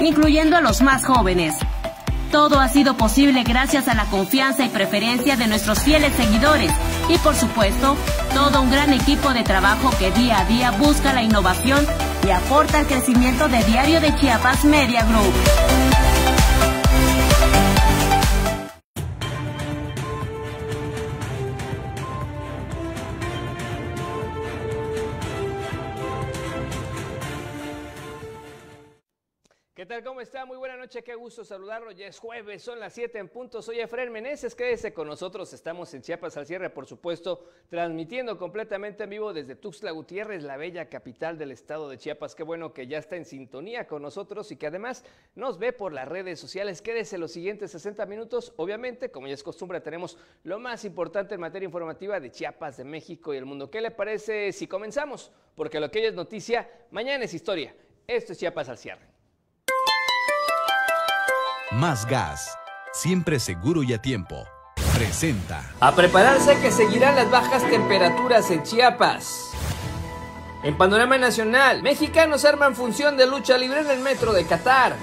incluyendo a los más jóvenes. Todo ha sido posible gracias a la confianza y preferencia de nuestros fieles seguidores y por supuesto, todo un gran equipo de trabajo que día a día busca la innovación y aporta al crecimiento de Diario de Chiapas Media Group. Tal? ¿Cómo está? Muy buena noche, qué gusto saludarlo. Ya es jueves, son las 7 en punto. Soy Efraín Meneses, quédese con nosotros. Estamos en Chiapas al cierre, por supuesto, transmitiendo completamente en vivo desde Tuxtla Gutiérrez, la bella capital del estado de Chiapas. Qué bueno que ya está en sintonía con nosotros y que además nos ve por las redes sociales. Quédese los siguientes 60 minutos. Obviamente, como ya es costumbre, tenemos lo más importante en materia informativa de Chiapas, de México y el mundo. ¿Qué le parece si comenzamos? Porque lo que hoy es noticia, mañana es historia. Esto es Chiapas al cierre. Más gas, siempre seguro y a tiempo. Presenta. A prepararse que seguirán las bajas temperaturas en Chiapas. En panorama nacional, mexicanos arman función de lucha libre en el metro de Qatar.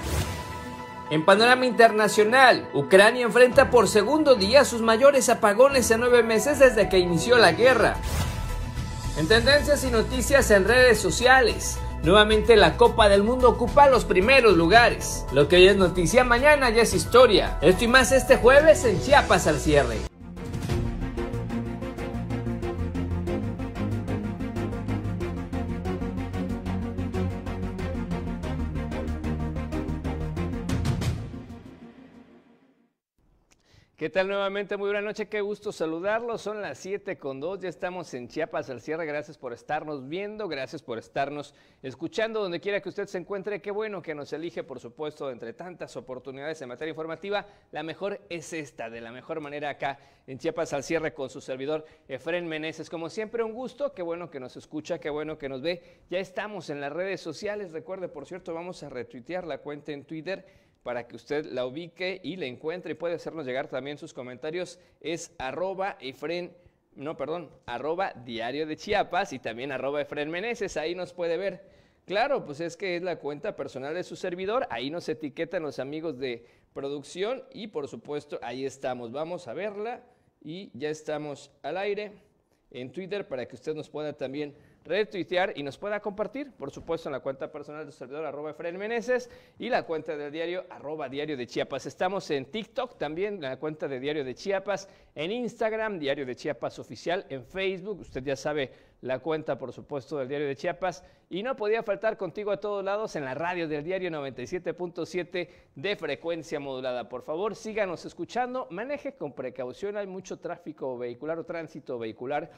En panorama internacional, Ucrania enfrenta por segundo día sus mayores apagones en nueve meses desde que inició la guerra. En tendencias y noticias en redes sociales, Nuevamente la Copa del Mundo ocupa los primeros lugares. Lo que hoy es noticia, mañana ya es historia. Esto y más este jueves en Chiapas al cierre. ¿Qué tal nuevamente? Muy buena noche, qué gusto saludarlos. Son las 7 con 2, ya estamos en Chiapas al cierre. Gracias por estarnos viendo, gracias por estarnos escuchando donde quiera que usted se encuentre. Qué bueno que nos elige, por supuesto, entre tantas oportunidades en materia informativa. La mejor es esta, de la mejor manera acá en Chiapas al cierre con su servidor Efren Meneses. Como siempre, un gusto, qué bueno que nos escucha, qué bueno que nos ve. Ya estamos en las redes sociales. Recuerde, por cierto, vamos a retuitear la cuenta en Twitter para que usted la ubique y la encuentre y puede hacernos llegar también sus comentarios. Es arroba Efren, no, perdón, arroba Diario de Chiapas y también arroba Efren Meneses, ahí nos puede ver. Claro, pues es que es la cuenta personal de su servidor, ahí nos etiquetan los amigos de producción y por supuesto ahí estamos. Vamos a verla y ya estamos al aire en Twitter para que usted nos pueda también retuitear y nos pueda compartir, por supuesto, en la cuenta personal del servidor arroba Efraín Meneses y la cuenta del diario arroba Diario de Chiapas. Estamos en TikTok también, la cuenta de Diario de Chiapas, en Instagram, Diario de Chiapas Oficial, en Facebook, usted ya sabe la cuenta, por supuesto, del Diario de Chiapas. Y no podía faltar contigo a todos lados en la radio del diario 97.7 de frecuencia modulada. Por favor, síganos escuchando, maneje con precaución, hay mucho tráfico vehicular o tránsito vehicular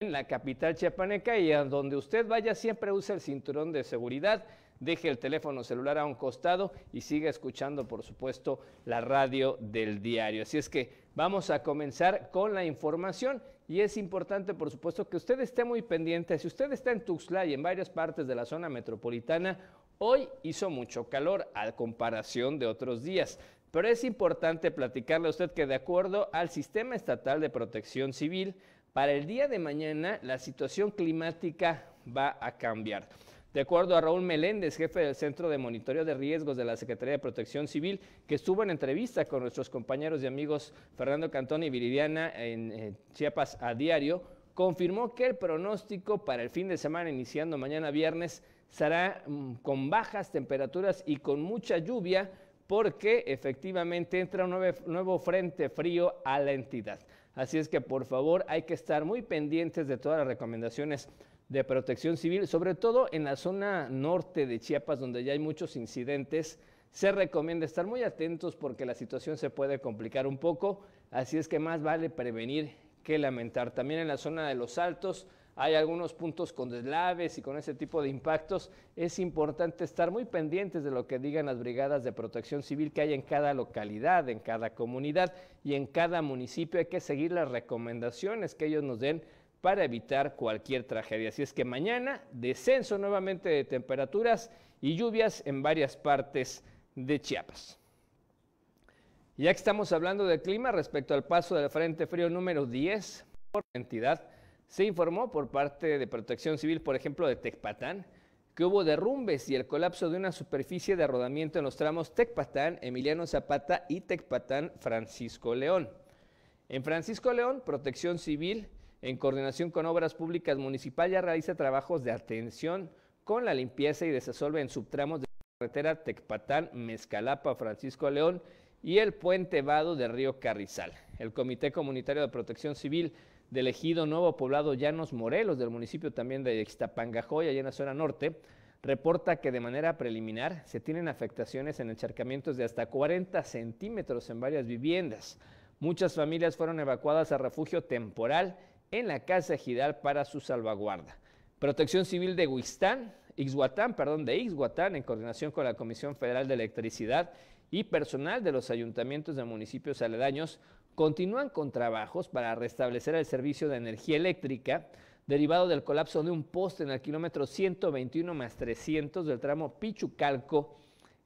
en la capital chiapaneca y a donde usted vaya siempre use el cinturón de seguridad, deje el teléfono celular a un costado y siga escuchando, por supuesto, la radio del diario. Así es que vamos a comenzar con la información y es importante, por supuesto, que usted esté muy pendiente. Si usted está en Tuxtla y en varias partes de la zona metropolitana, hoy hizo mucho calor a comparación de otros días. Pero es importante platicarle a usted que de acuerdo al Sistema Estatal de Protección Civil, para el día de mañana la situación climática va a cambiar. De acuerdo a Raúl Meléndez, jefe del Centro de Monitoreo de Riesgos de la Secretaría de Protección Civil, que estuvo en entrevista con nuestros compañeros y amigos Fernando Cantón y Viridiana en eh, Chiapas a diario, confirmó que el pronóstico para el fin de semana, iniciando mañana viernes, será mm, con bajas temperaturas y con mucha lluvia, porque efectivamente entra un nuevo frente frío a la entidad. Así es que por favor hay que estar muy pendientes de todas las recomendaciones de protección civil, sobre todo en la zona norte de Chiapas, donde ya hay muchos incidentes. Se recomienda estar muy atentos porque la situación se puede complicar un poco, así es que más vale prevenir que lamentar. También en la zona de los altos, hay algunos puntos con deslaves y con ese tipo de impactos. Es importante estar muy pendientes de lo que digan las brigadas de protección civil que hay en cada localidad, en cada comunidad y en cada municipio. Hay que seguir las recomendaciones que ellos nos den para evitar cualquier tragedia. Así es que mañana descenso nuevamente de temperaturas y lluvias en varias partes de Chiapas. Ya que estamos hablando del clima respecto al paso del Frente Frío número 10 por entidad, se informó por parte de Protección Civil, por ejemplo, de Tecpatán, que hubo derrumbes y el colapso de una superficie de rodamiento en los tramos Tecpatán, Emiliano Zapata y Tecpatán, Francisco León. En Francisco León, Protección Civil, en coordinación con Obras Públicas Municipal, ya realiza trabajos de atención con la limpieza y desasolve en subtramos de la carretera Tecpatán, Mezcalapa, Francisco León y el puente Vado de Río Carrizal. El Comité Comunitario de Protección Civil del ejido Nuevo Poblado Llanos Morelos, del municipio también de Ixtapangajoy, allá en la zona norte, reporta que de manera preliminar se tienen afectaciones en encharcamientos de hasta 40 centímetros en varias viviendas. Muchas familias fueron evacuadas a refugio temporal en la casa ejidal para su salvaguarda. Protección Civil de Huistán, Ixhuatán, perdón, de Ixhuatán, en coordinación con la Comisión Federal de Electricidad y personal de los ayuntamientos de municipios aledaños, continúan con trabajos para restablecer el servicio de energía eléctrica derivado del colapso de un poste en el kilómetro 121 más 300 del tramo Pichucalco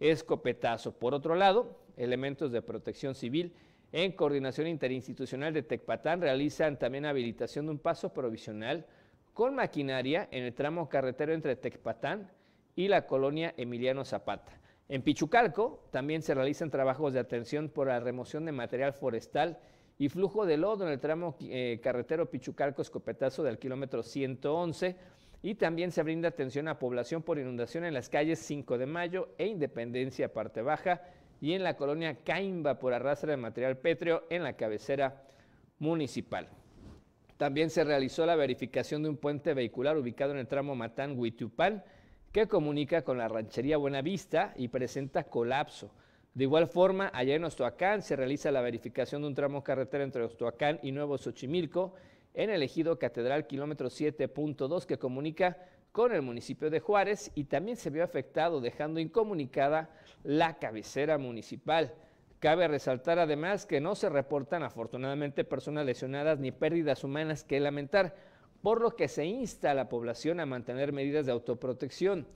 Escopetazo. Por otro lado, elementos de protección civil en coordinación interinstitucional de Tecpatán realizan también habilitación de un paso provisional con maquinaria en el tramo carretero entre Tecpatán y la colonia Emiliano Zapata. En Pichucalco también se realizan trabajos de atención por la remoción de material forestal y flujo de lodo en el tramo eh, carretero Pichucalco-Escopetazo del kilómetro 111 y también se brinda atención a población por inundación en las calles 5 de Mayo e Independencia Parte Baja y en la colonia Caimba por arrastre de material pétreo en la cabecera municipal. También se realizó la verificación de un puente vehicular ubicado en el tramo Matán-Huitupán que comunica con la ranchería Buenavista y presenta colapso. De igual forma, allá en Ostoacán se realiza la verificación de un tramo carretera entre Ostoacán y Nuevo Xochimilco en el ejido Catedral kilómetro 7.2 que comunica con el municipio de Juárez y también se vio afectado dejando incomunicada la cabecera municipal. Cabe resaltar además que no se reportan afortunadamente personas lesionadas ni pérdidas humanas que lamentar por lo que se insta a la población a mantener medidas de autoprotección.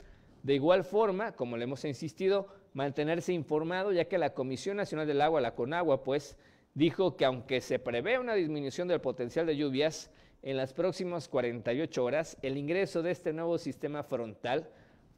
De igual forma, como le hemos insistido, mantenerse informado, ya que la Comisión Nacional del Agua, la CONAGUA, pues, dijo que aunque se prevé una disminución del potencial de lluvias, en las próximas 48 horas, el ingreso de este nuevo sistema frontal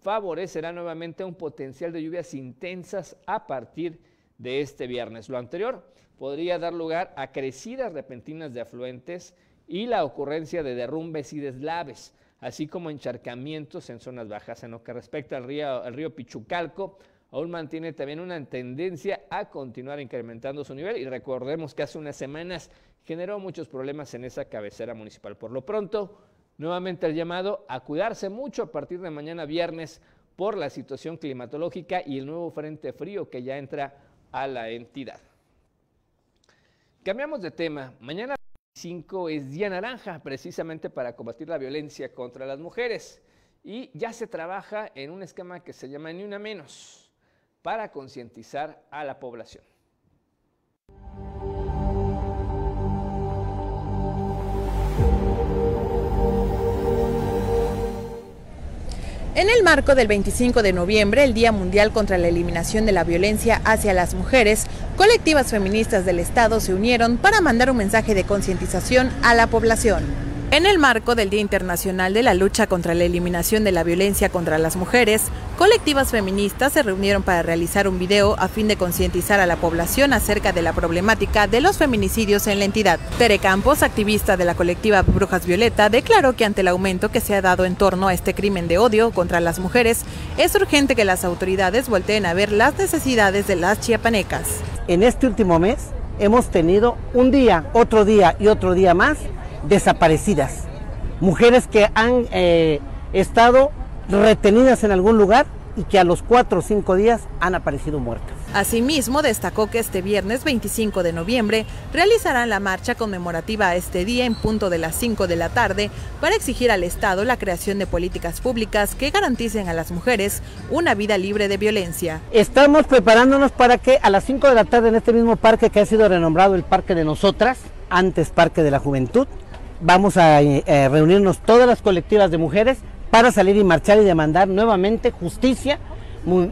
favorecerá nuevamente un potencial de lluvias intensas a partir de este viernes. Lo anterior podría dar lugar a crecidas repentinas de afluentes y la ocurrencia de derrumbes y deslaves, así como encharcamientos en zonas bajas. En lo que respecta al río, al río Pichucalco, aún mantiene también una tendencia a continuar incrementando su nivel y recordemos que hace unas semanas generó muchos problemas en esa cabecera municipal. Por lo pronto, nuevamente el llamado a cuidarse mucho a partir de mañana viernes por la situación climatológica y el nuevo frente frío que ya entra a la entidad. Cambiamos de tema. Mañana 5 es Día Naranja, precisamente para combatir la violencia contra las mujeres. Y ya se trabaja en un esquema que se llama Ni Una Menos, para concientizar a la población. En el marco del 25 de noviembre, el Día Mundial contra la Eliminación de la Violencia hacia las Mujeres, colectivas feministas del Estado se unieron para mandar un mensaje de concientización a la población. En el marco del Día Internacional de la Lucha contra la Eliminación de la Violencia contra las Mujeres, colectivas feministas se reunieron para realizar un video a fin de concientizar a la población acerca de la problemática de los feminicidios en la entidad. Tere Campos, activista de la colectiva Brujas Violeta, declaró que ante el aumento que se ha dado en torno a este crimen de odio contra las mujeres, es urgente que las autoridades volteen a ver las necesidades de las chiapanecas. En este último mes hemos tenido un día, otro día y otro día más desaparecidas, mujeres que han eh, estado retenidas en algún lugar y que a los cuatro o cinco días han aparecido muertas. Asimismo, destacó que este viernes 25 de noviembre realizarán la marcha conmemorativa a este día en punto de las 5 de la tarde para exigir al Estado la creación de políticas públicas que garanticen a las mujeres una vida libre de violencia. Estamos preparándonos para que a las 5 de la tarde en este mismo parque que ha sido renombrado el Parque de Nosotras, antes Parque de la Juventud, vamos a eh, eh, reunirnos todas las colectivas de mujeres para salir y marchar y demandar nuevamente justicia,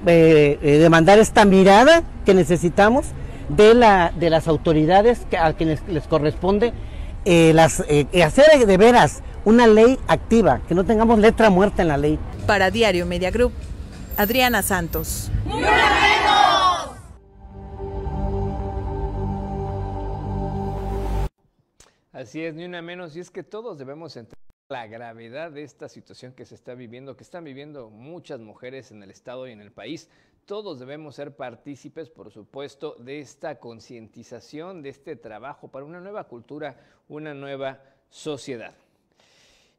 eh, demandar esta mirada que necesitamos de, la, de las autoridades a quienes les corresponde hacer de veras una ley activa, que no tengamos letra muerta en la ley. Para Diario Media Group, Adriana Santos. Así es, ni una menos, y es que todos debemos entender la gravedad de esta situación que se está viviendo, que están viviendo muchas mujeres en el Estado y en el país. Todos debemos ser partícipes, por supuesto, de esta concientización, de este trabajo para una nueva cultura, una nueva sociedad.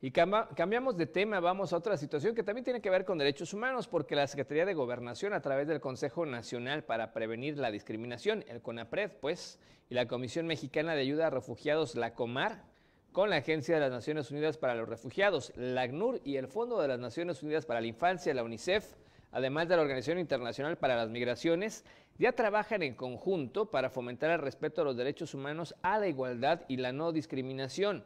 Y cambiamos de tema, vamos a otra situación que también tiene que ver con derechos humanos, porque la Secretaría de Gobernación, a través del Consejo Nacional para Prevenir la Discriminación, el CONAPRED, pues, y la Comisión Mexicana de Ayuda a Refugiados, la COMAR, con la Agencia de las Naciones Unidas para los Refugiados, la ACNUR y el Fondo de las Naciones Unidas para la Infancia, la UNICEF, además de la Organización Internacional para las Migraciones, ya trabajan en conjunto para fomentar el respeto a los derechos humanos, a la igualdad y la no discriminación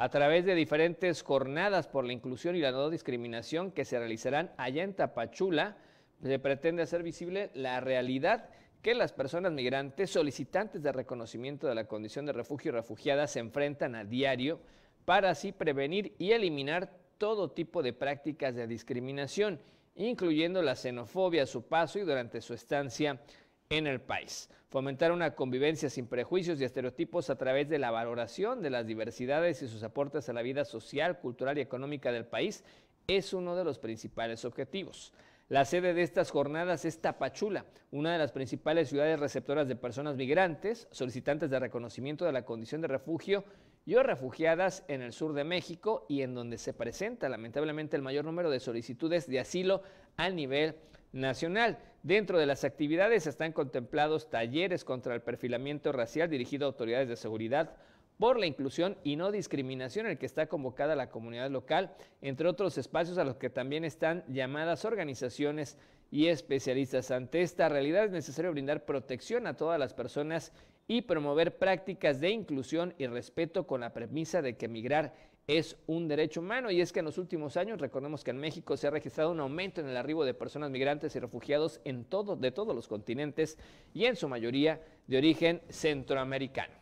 a través de diferentes jornadas por la inclusión y la no discriminación que se realizarán allá en Tapachula, se pretende hacer visible la realidad que las personas migrantes solicitantes de reconocimiento de la condición de refugio y refugiada se enfrentan a diario para así prevenir y eliminar todo tipo de prácticas de discriminación, incluyendo la xenofobia a su paso y durante su estancia en el país. Fomentar una convivencia sin prejuicios y estereotipos a través de la valoración de las diversidades y sus aportes a la vida social, cultural y económica del país es uno de los principales objetivos. La sede de estas jornadas es Tapachula, una de las principales ciudades receptoras de personas migrantes, solicitantes de reconocimiento de la condición de refugio y o refugiadas en el sur de México y en donde se presenta lamentablemente el mayor número de solicitudes de asilo a nivel nacional. Dentro de las actividades están contemplados talleres contra el perfilamiento racial dirigido a autoridades de seguridad por la inclusión y no discriminación en el que está convocada la comunidad local, entre otros espacios a los que también están llamadas organizaciones y especialistas. Ante esta realidad es necesario brindar protección a todas las personas y promover prácticas de inclusión y respeto con la premisa de que migrar es un derecho humano y es que en los últimos años recordemos que en México se ha registrado un aumento en el arribo de personas migrantes y refugiados en todo, de todos los continentes y en su mayoría de origen centroamericano.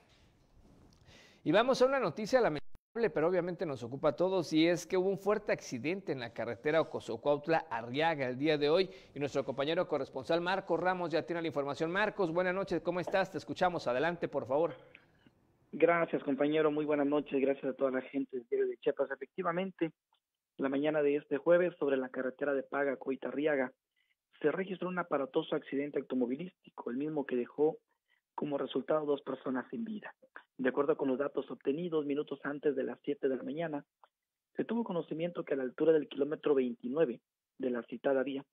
Y vamos a una noticia lamentable, pero obviamente nos ocupa a todos y es que hubo un fuerte accidente en la carretera Ocosocuautla-Arriaga el día de hoy y nuestro compañero corresponsal Marcos Ramos ya tiene la información. Marcos, buenas noches, ¿cómo estás? Te escuchamos, adelante por favor. Gracias, compañero. Muy buenas noches. Gracias a toda la gente de Chiapas. Efectivamente, la mañana de este jueves, sobre la carretera de Paga, Coitarriaga, se registró un aparatoso accidente automovilístico, el mismo que dejó como resultado dos personas sin vida. De acuerdo con los datos obtenidos minutos antes de las 7 de la mañana, se tuvo conocimiento que a la altura del kilómetro 29 de la citada vía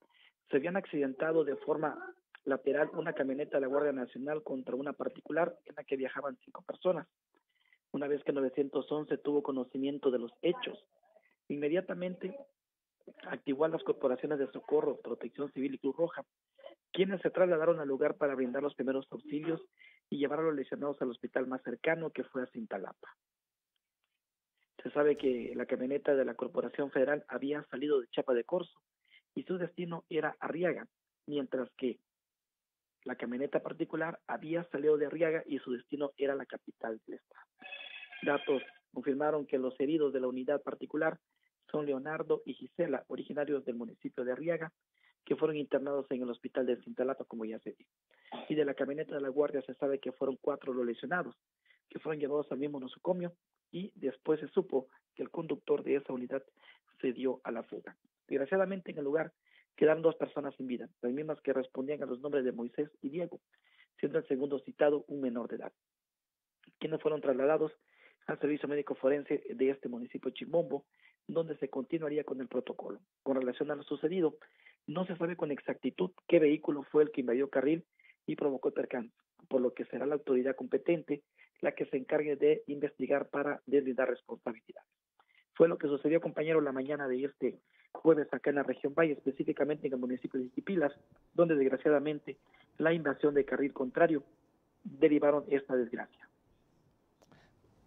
se habían accidentado de forma lateral una camioneta de la Guardia Nacional contra una particular en la que viajaban cinco personas. Una vez que 911 tuvo conocimiento de los hechos, inmediatamente activó a las corporaciones de socorro, protección civil y Cruz Roja, quienes se trasladaron al lugar para brindar los primeros auxilios y llevar a los lesionados al hospital más cercano, que fue a Cintalapa. Se sabe que la camioneta de la Corporación Federal había salido de Chapa de Corzo y su destino era Arriaga, mientras que la camioneta particular había salido de Arriaga y su destino era la capital del estado. Datos confirmaron que los heridos de la unidad particular son Leonardo y Gisela, originarios del municipio de Arriaga, que fueron internados en el hospital de Cintalapa, como ya se dijo. Y de la camioneta de la guardia se sabe que fueron cuatro los lesionados, que fueron llevados al mismo nosocomio y después se supo que el conductor de esa unidad se dio a la fuga. Desgraciadamente en el lugar quedaron dos personas sin vida, las mismas que respondían a los nombres de Moisés y Diego, siendo el segundo citado un menor de edad, quienes fueron trasladados al servicio médico forense de este municipio Chimbombo, donde se continuaría con el protocolo. Con relación a lo sucedido, no se sabe con exactitud qué vehículo fue el que invadió carril y provocó el percance, por lo que será la autoridad competente la que se encargue de investigar para deslindar responsabilidades. Fue lo que sucedió, compañero, la mañana de este jueves acá en la región Valle, específicamente en el municipio de Iquipilas, donde desgraciadamente la invasión de carril contrario derivaron esta desgracia.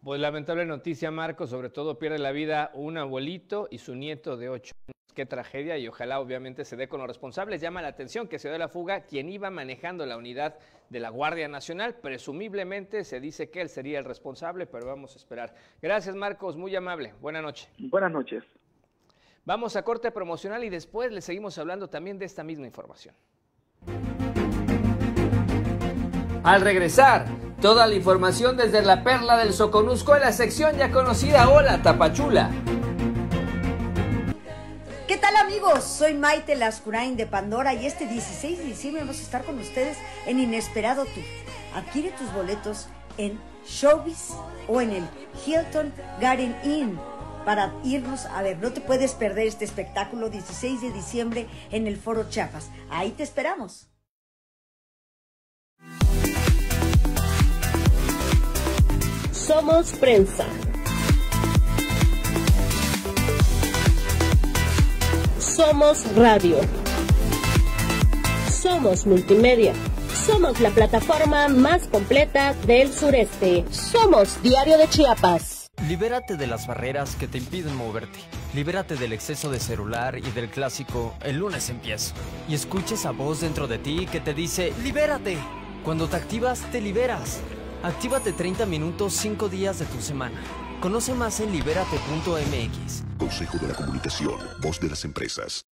Pues lamentable noticia, Marco, sobre todo pierde la vida un abuelito y su nieto de ocho años qué tragedia y ojalá obviamente se dé con los responsables. Llama la atención que se dio la fuga quien iba manejando la unidad de la Guardia Nacional. Presumiblemente se dice que él sería el responsable, pero vamos a esperar. Gracias Marcos, muy amable. Buenas noches. Buenas noches. Vamos a corte promocional y después le seguimos hablando también de esta misma información. Al regresar, toda la información desde la perla del Soconusco en la sección ya conocida Hola Tapachula. ¿Qué tal amigos? Soy Maite Lascurain de Pandora y este 16 de diciembre vamos a estar con ustedes en Inesperado Tour. Adquiere tus boletos en Showbiz o en el Hilton Garden Inn para irnos a ver. No te puedes perder este espectáculo 16 de diciembre en el Foro Chiapas. Ahí te esperamos. Somos prensa. Somos radio. Somos multimedia. Somos la plataforma más completa del sureste. Somos Diario de Chiapas. Libérate de las barreras que te impiden moverte. Libérate del exceso de celular y del clásico el lunes empiezo. Y escuches a voz dentro de ti que te dice, libérate. Cuando te activas, te liberas. Actívate 30 minutos 5 días de tu semana. Conoce más en libérate.mx. Consejo de la Comunicación, voz de las empresas.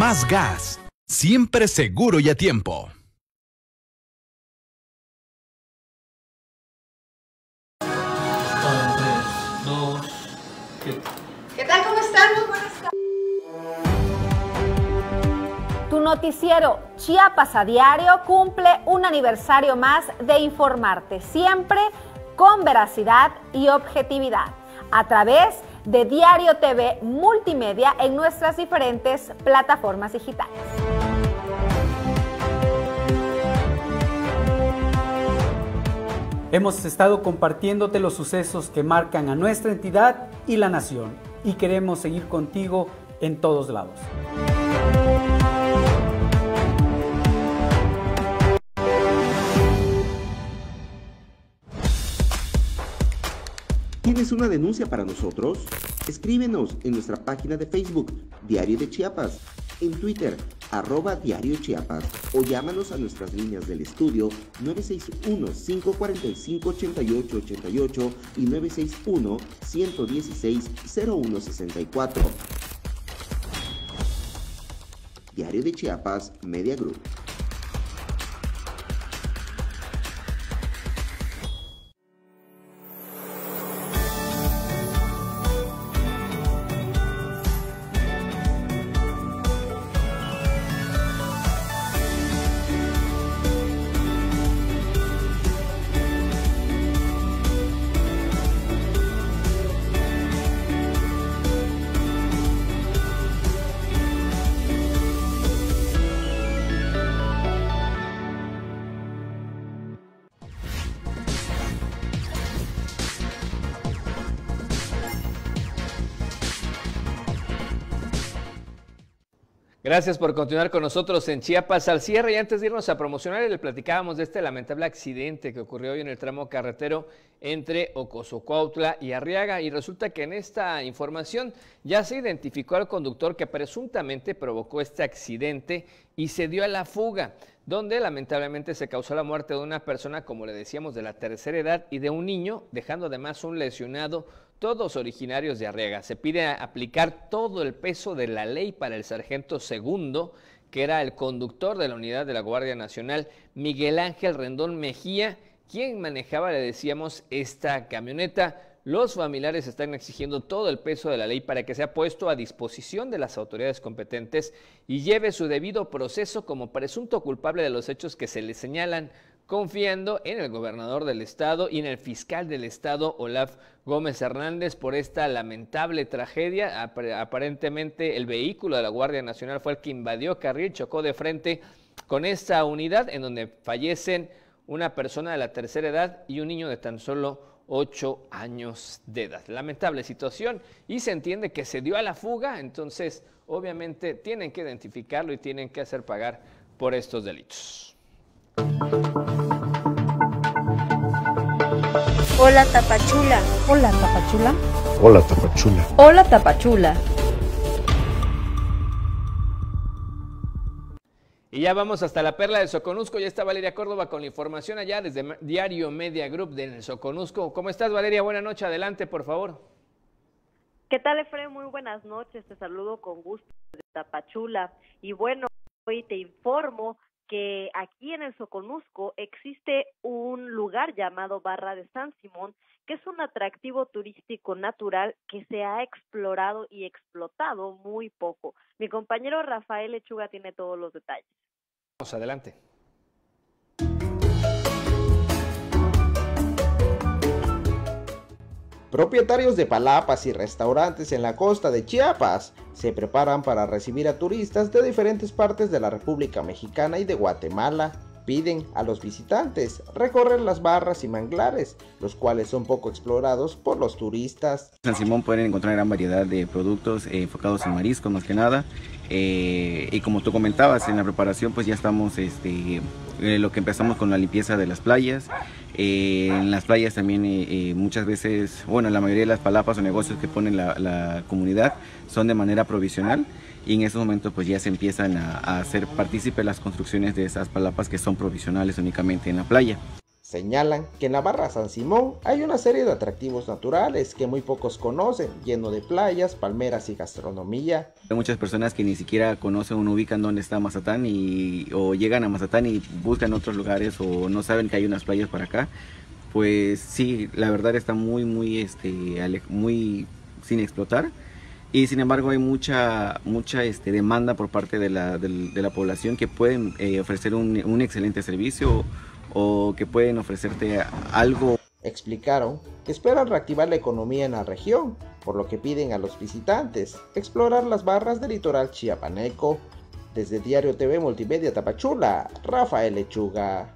Más gas, siempre seguro y a tiempo. ¿Qué tal? ¿Cómo están? Muy buenas tardes. Tu noticiero Chiapas a Diario cumple un aniversario más de informarte, siempre con veracidad y objetividad, a través de Diario TV Multimedia en nuestras diferentes plataformas digitales. Hemos estado compartiéndote los sucesos que marcan a nuestra entidad y la nación y queremos seguir contigo en todos lados. ¿Tienes una denuncia para nosotros? Escríbenos en nuestra página de Facebook, Diario de Chiapas, en Twitter, arroba Diario Chiapas, o llámanos a nuestras líneas del estudio 961-545-8888 y 961-116-0164. Diario de Chiapas, Media Group. Gracias por continuar con nosotros en Chiapas al cierre. Y antes de irnos a promocionar le platicábamos de este lamentable accidente que ocurrió hoy en el tramo carretero entre Ocosocuautla y Arriaga. Y resulta que en esta información ya se identificó al conductor que presuntamente provocó este accidente y se dio a la fuga, donde lamentablemente se causó la muerte de una persona, como le decíamos, de la tercera edad y de un niño, dejando además un lesionado todos originarios de Arriaga. Se pide aplicar todo el peso de la ley para el sargento segundo, que era el conductor de la unidad de la Guardia Nacional, Miguel Ángel Rendón Mejía, quien manejaba, le decíamos, esta camioneta. Los familiares están exigiendo todo el peso de la ley para que sea puesto a disposición de las autoridades competentes y lleve su debido proceso como presunto culpable de los hechos que se le señalan confiando en el gobernador del estado y en el fiscal del estado, Olaf Gómez Hernández, por esta lamentable tragedia. Aparentemente el vehículo de la Guardia Nacional fue el que invadió carril, chocó de frente con esta unidad en donde fallecen una persona de la tercera edad y un niño de tan solo 8 años de edad. Lamentable situación y se entiende que se dio a la fuga, entonces obviamente tienen que identificarlo y tienen que hacer pagar por estos delitos. Hola Tapachula. Hola Tapachula. Hola Tapachula. Hola Tapachula. Y ya vamos hasta la perla del Soconusco. Ya está Valeria Córdoba con la información allá desde Diario Media Group del Soconusco. ¿Cómo estás, Valeria? Buenas noches. Adelante, por favor. ¿Qué tal, Efraín? Muy buenas noches. Te saludo con gusto desde Tapachula. Y bueno, hoy te informo que aquí en el Soconusco existe un lugar llamado Barra de San Simón, que es un atractivo turístico natural que se ha explorado y explotado muy poco. Mi compañero Rafael Lechuga tiene todos los detalles. Vamos adelante. Propietarios de palapas y restaurantes en la costa de Chiapas se preparan para recibir a turistas de diferentes partes de la República Mexicana y de Guatemala. Piden a los visitantes recorrer las barras y manglares, los cuales son poco explorados por los turistas. En San Simón pueden encontrar gran variedad de productos eh, enfocados en marisco más que nada. Eh, y como tú comentabas, en la preparación pues ya estamos, este, eh, lo que empezamos con la limpieza de las playas, eh, en las playas también muchas veces, bueno, la mayoría de las palapas o negocios que ponen la, la, comunidad son de manera provisional y en esos momentos pues ya se empiezan a, a hacer partícipe las construcciones de esas palapas que son provisionales únicamente en la playa. Señalan que en la barra San Simón hay una serie de atractivos naturales que muy pocos conocen, lleno de playas, palmeras y gastronomía. Hay muchas personas que ni siquiera conocen o no ubican dónde está Mazatán y, o llegan a Mazatán y buscan otros lugares o no saben que hay unas playas para acá. Pues sí, la verdad está muy, muy, este, muy sin explotar y sin embargo hay mucha mucha este, demanda por parte de la, de, la población que pueden eh, ofrecer un, un, excelente servicio o que pueden ofrecerte algo. Explicaron que esperan reactivar la economía en la región, por lo que piden a los visitantes explorar las barras del litoral chiapaneco. Desde Diario TV Multimedia Tapachula, Rafael Lechuga.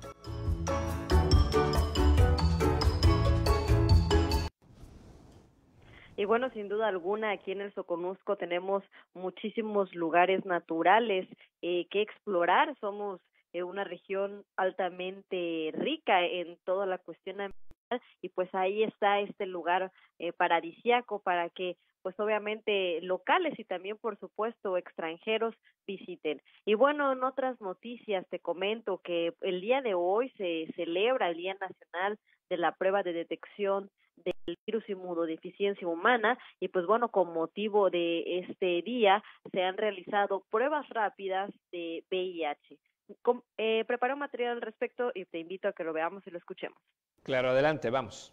Y bueno, sin duda alguna, aquí en el Soconusco tenemos muchísimos lugares naturales eh, que explorar. Somos eh, una región altamente rica en toda la cuestión ambiental y pues ahí está este lugar eh, paradisiaco para que pues obviamente locales y también por supuesto extranjeros visiten. Y bueno, en otras noticias te comento que el día de hoy se celebra el Día Nacional de la Prueba de Detección del virus inmunodeficiencia humana y pues bueno, con motivo de este día se han realizado pruebas rápidas de VIH. Eh, preparo material al respecto y te invito a que lo veamos y lo escuchemos. Claro, adelante, vamos.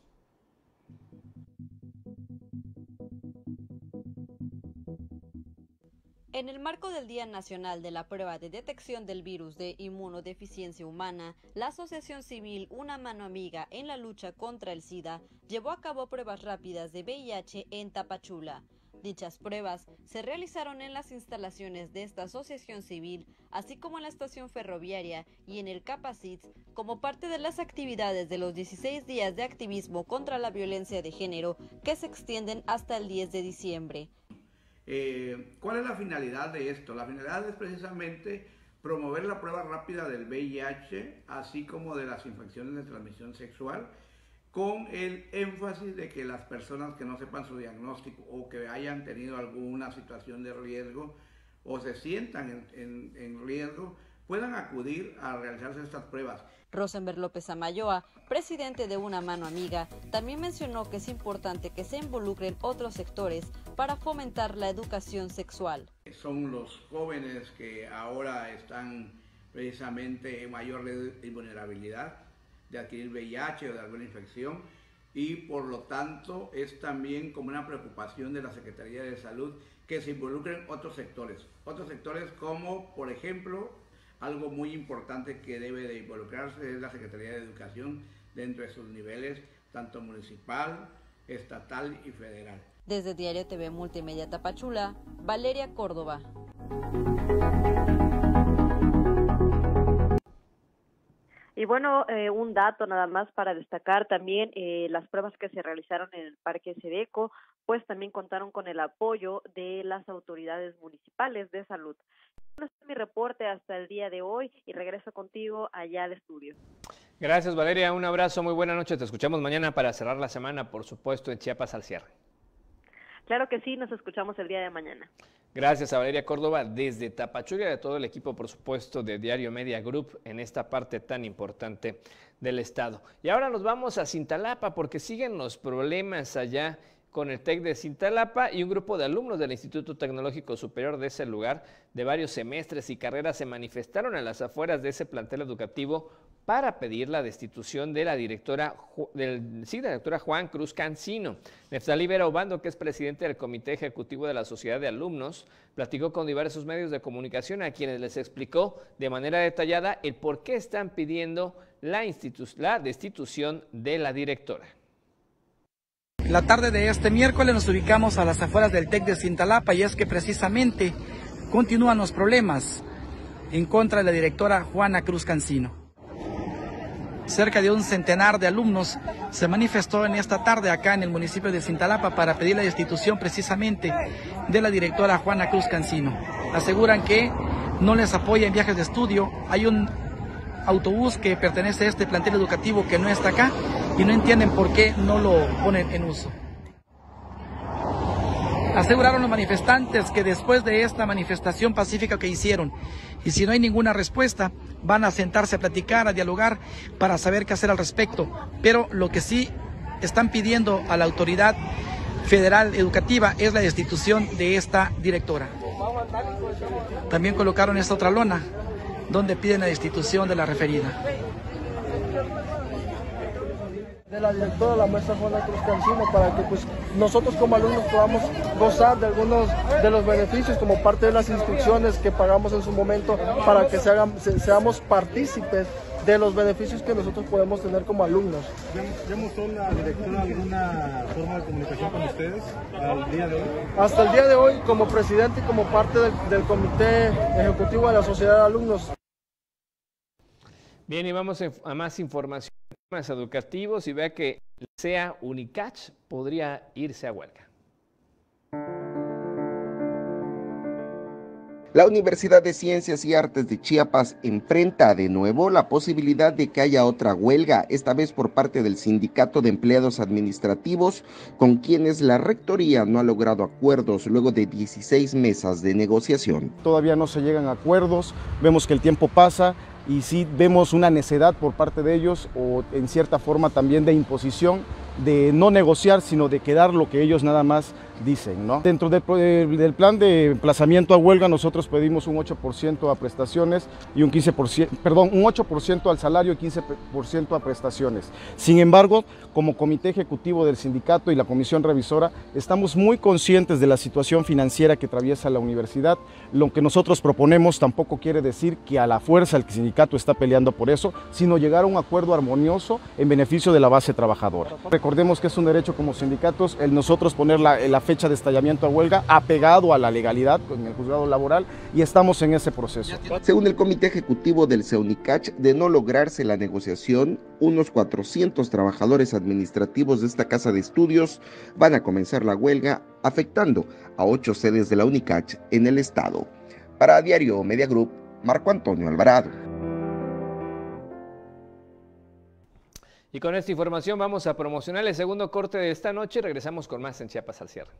En el marco del Día Nacional de la Prueba de Detección del Virus de Inmunodeficiencia Humana, la Asociación Civil Una Mano Amiga en la lucha contra el SIDA llevó a cabo pruebas rápidas de VIH en Tapachula. Dichas pruebas se realizaron en las instalaciones de esta asociación civil, así como en la estación ferroviaria y en el Capacit, como parte de las actividades de los 16 días de activismo contra la violencia de género que se extienden hasta el 10 de diciembre. Eh, ¿Cuál es la finalidad de esto? La finalidad es precisamente promover la prueba rápida del VIH, así como de las infecciones de transmisión sexual, con el énfasis de que las personas que no sepan su diagnóstico o que hayan tenido alguna situación de riesgo o se sientan en, riesgo, puedan acudir a realizarse estas pruebas. Rosenberg López Amayoa, presidente de Una Mano Amiga, también mencionó que es importante que se involucren otros sectores para fomentar la educación sexual. Son los jóvenes que ahora están precisamente en mayor vulnerabilidad de adquirir VIH o de alguna infección y por lo tanto es también como una preocupación de la Secretaría de Salud que se involucren otros sectores, otros sectores como por ejemplo algo muy importante que debe de involucrarse es la Secretaría de Educación dentro de sus niveles, tanto municipal, estatal y federal. Desde Diario TV Multimedia Tapachula, Valeria Córdoba. Y bueno, eh, un dato nada más para destacar también eh, las pruebas que se realizaron en el Parque Sedeco, pues también contaron con el apoyo de las autoridades municipales de salud. Este es mi reporte hasta el día de hoy y regreso contigo allá al estudio. Gracias Valeria, un abrazo, muy buena noche. Te escuchamos mañana para cerrar la semana, por supuesto, en Chiapas al cierre. Claro que sí, nos escuchamos el día de mañana. Gracias a Valeria Córdoba desde Tapachula y a todo el equipo, por supuesto, de Diario Media Group en esta parte tan importante del estado. Y ahora nos vamos a Cintalapa porque siguen los problemas allá con el TEC de Cintalapa y un grupo de alumnos del Instituto Tecnológico Superior de ese lugar de varios semestres y carreras se manifestaron en las afueras de ese plantel educativo para pedir la destitución de la directora, del, sí, directora Juan Cruz Cancino. Neftalí Vera Obando, que es presidente del Comité Ejecutivo de la Sociedad de Alumnos, platicó con diversos medios de comunicación a quienes les explicó de manera detallada el por qué están pidiendo la, la destitución de la directora. La tarde de este miércoles nos ubicamos a las afueras del TEC de Cintalapa y es que precisamente continúan los problemas en contra de la directora Juana Cruz Cancino cerca de un centenar de alumnos se manifestó en esta tarde acá en el municipio de Cintalapa para pedir la destitución precisamente de la directora Juana Cruz Cancino. Aseguran que no les apoya en viajes de estudio. Hay un autobús que pertenece a este plantel educativo que no está acá y no entienden por qué no lo ponen en uso. Aseguraron los manifestantes que después de esta manifestación pacífica que hicieron, y si no hay ninguna respuesta, van a sentarse a platicar, a dialogar para saber qué hacer al respecto. Pero lo que sí están pidiendo a la autoridad federal educativa es la destitución de esta directora. También colocaron esta otra lona donde piden la destitución de la referida de la directora, la maestra Juana Cruz Cancino, para que pues, nosotros como alumnos podamos gozar de algunos de los beneficios como parte de las instrucciones que pagamos en su momento para que se hagan, seamos partícipes de los beneficios que nosotros podemos tener como alumnos. ¿Ya mostró la directora alguna forma de comunicación con ustedes al día de hoy? Hasta el día de hoy, como presidente y como parte del, del Comité Ejecutivo de la Sociedad de Alumnos. Bien, y vamos a más información temas educativos y vea que sea Unicach podría irse a huelga. La Universidad de Ciencias y Artes de Chiapas enfrenta de nuevo la posibilidad de que haya otra huelga, esta vez por parte del Sindicato de Empleados Administrativos, con quienes la Rectoría no ha logrado acuerdos luego de 16 mesas de negociación. Todavía no se llegan a acuerdos, vemos que el tiempo pasa, y sí vemos una necedad por parte de ellos o en cierta forma también de imposición de no negociar, sino de quedar lo que ellos nada más dicen. ¿no? Dentro del plan de emplazamiento a huelga nosotros pedimos un 8% a prestaciones y un 15%, perdón, un 8% al salario y 15% a prestaciones. Sin embargo, como comité ejecutivo del sindicato y la comisión revisora, estamos muy conscientes de la situación financiera que atraviesa la universidad. Lo que nosotros proponemos tampoco quiere decir que a la fuerza el sindicato está peleando por eso, sino llegar a un acuerdo armonioso en beneficio de la base trabajadora. Recordemos que es un derecho como sindicatos el nosotros poner la, la fecha de estallamiento a huelga apegado a la legalidad en el juzgado laboral y estamos en ese proceso. Según el comité ejecutivo del CEUNICACH, de no lograrse la negociación, unos 400 trabajadores administrativos de esta casa de estudios van a comenzar la huelga, afectando a ocho sedes de la UNICACH en el estado. Para Diario Media Group, Marco Antonio Alvarado. Y con esta información vamos a promocionar el segundo corte de esta noche y regresamos con más en Chiapas al cierre.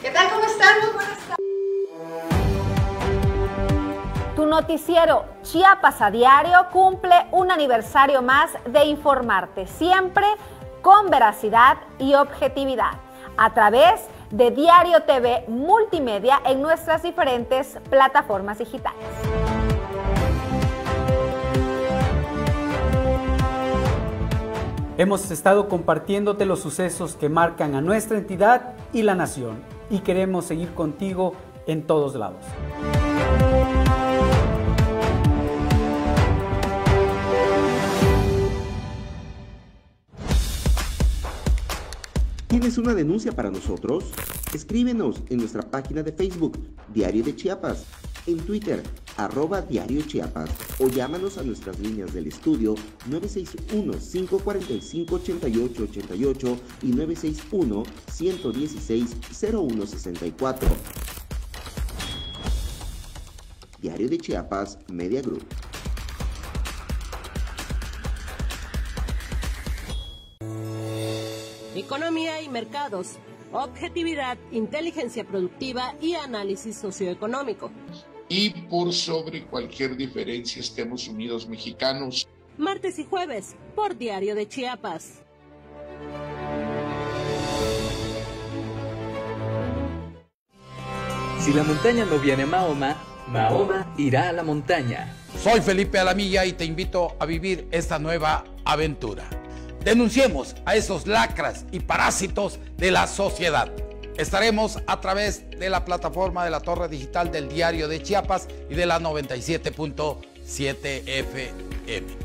¿Qué tal? ¿Cómo están? Muy buenas tardes. Tu noticiero Chiapas a diario cumple un aniversario más de informarte, siempre con veracidad y objetividad, a través de Diario TV Multimedia en nuestras diferentes plataformas digitales. Hemos estado compartiéndote los sucesos que marcan a nuestra entidad y la nación y queremos seguir contigo en todos lados. ¿Tienes una denuncia para nosotros? Escríbenos en nuestra página de Facebook, Diario de Chiapas, en Twitter, arroba diario Chiapas o llámanos a nuestras líneas del estudio 961-545-8888 y 961-116-0164. Diario de Chiapas Media Group. Economía y mercados, objetividad, inteligencia productiva y análisis socioeconómico. Y por sobre cualquier diferencia estemos unidos mexicanos. Martes y jueves por Diario de Chiapas. Si la montaña no viene a Mahoma, Mahoma irá a la montaña. Soy Felipe Alamilla y te invito a vivir esta nueva aventura. Denunciemos a esos lacras y parásitos de la sociedad. Estaremos a través de la plataforma de la Torre Digital del Diario de Chiapas y de la 97.7 FM.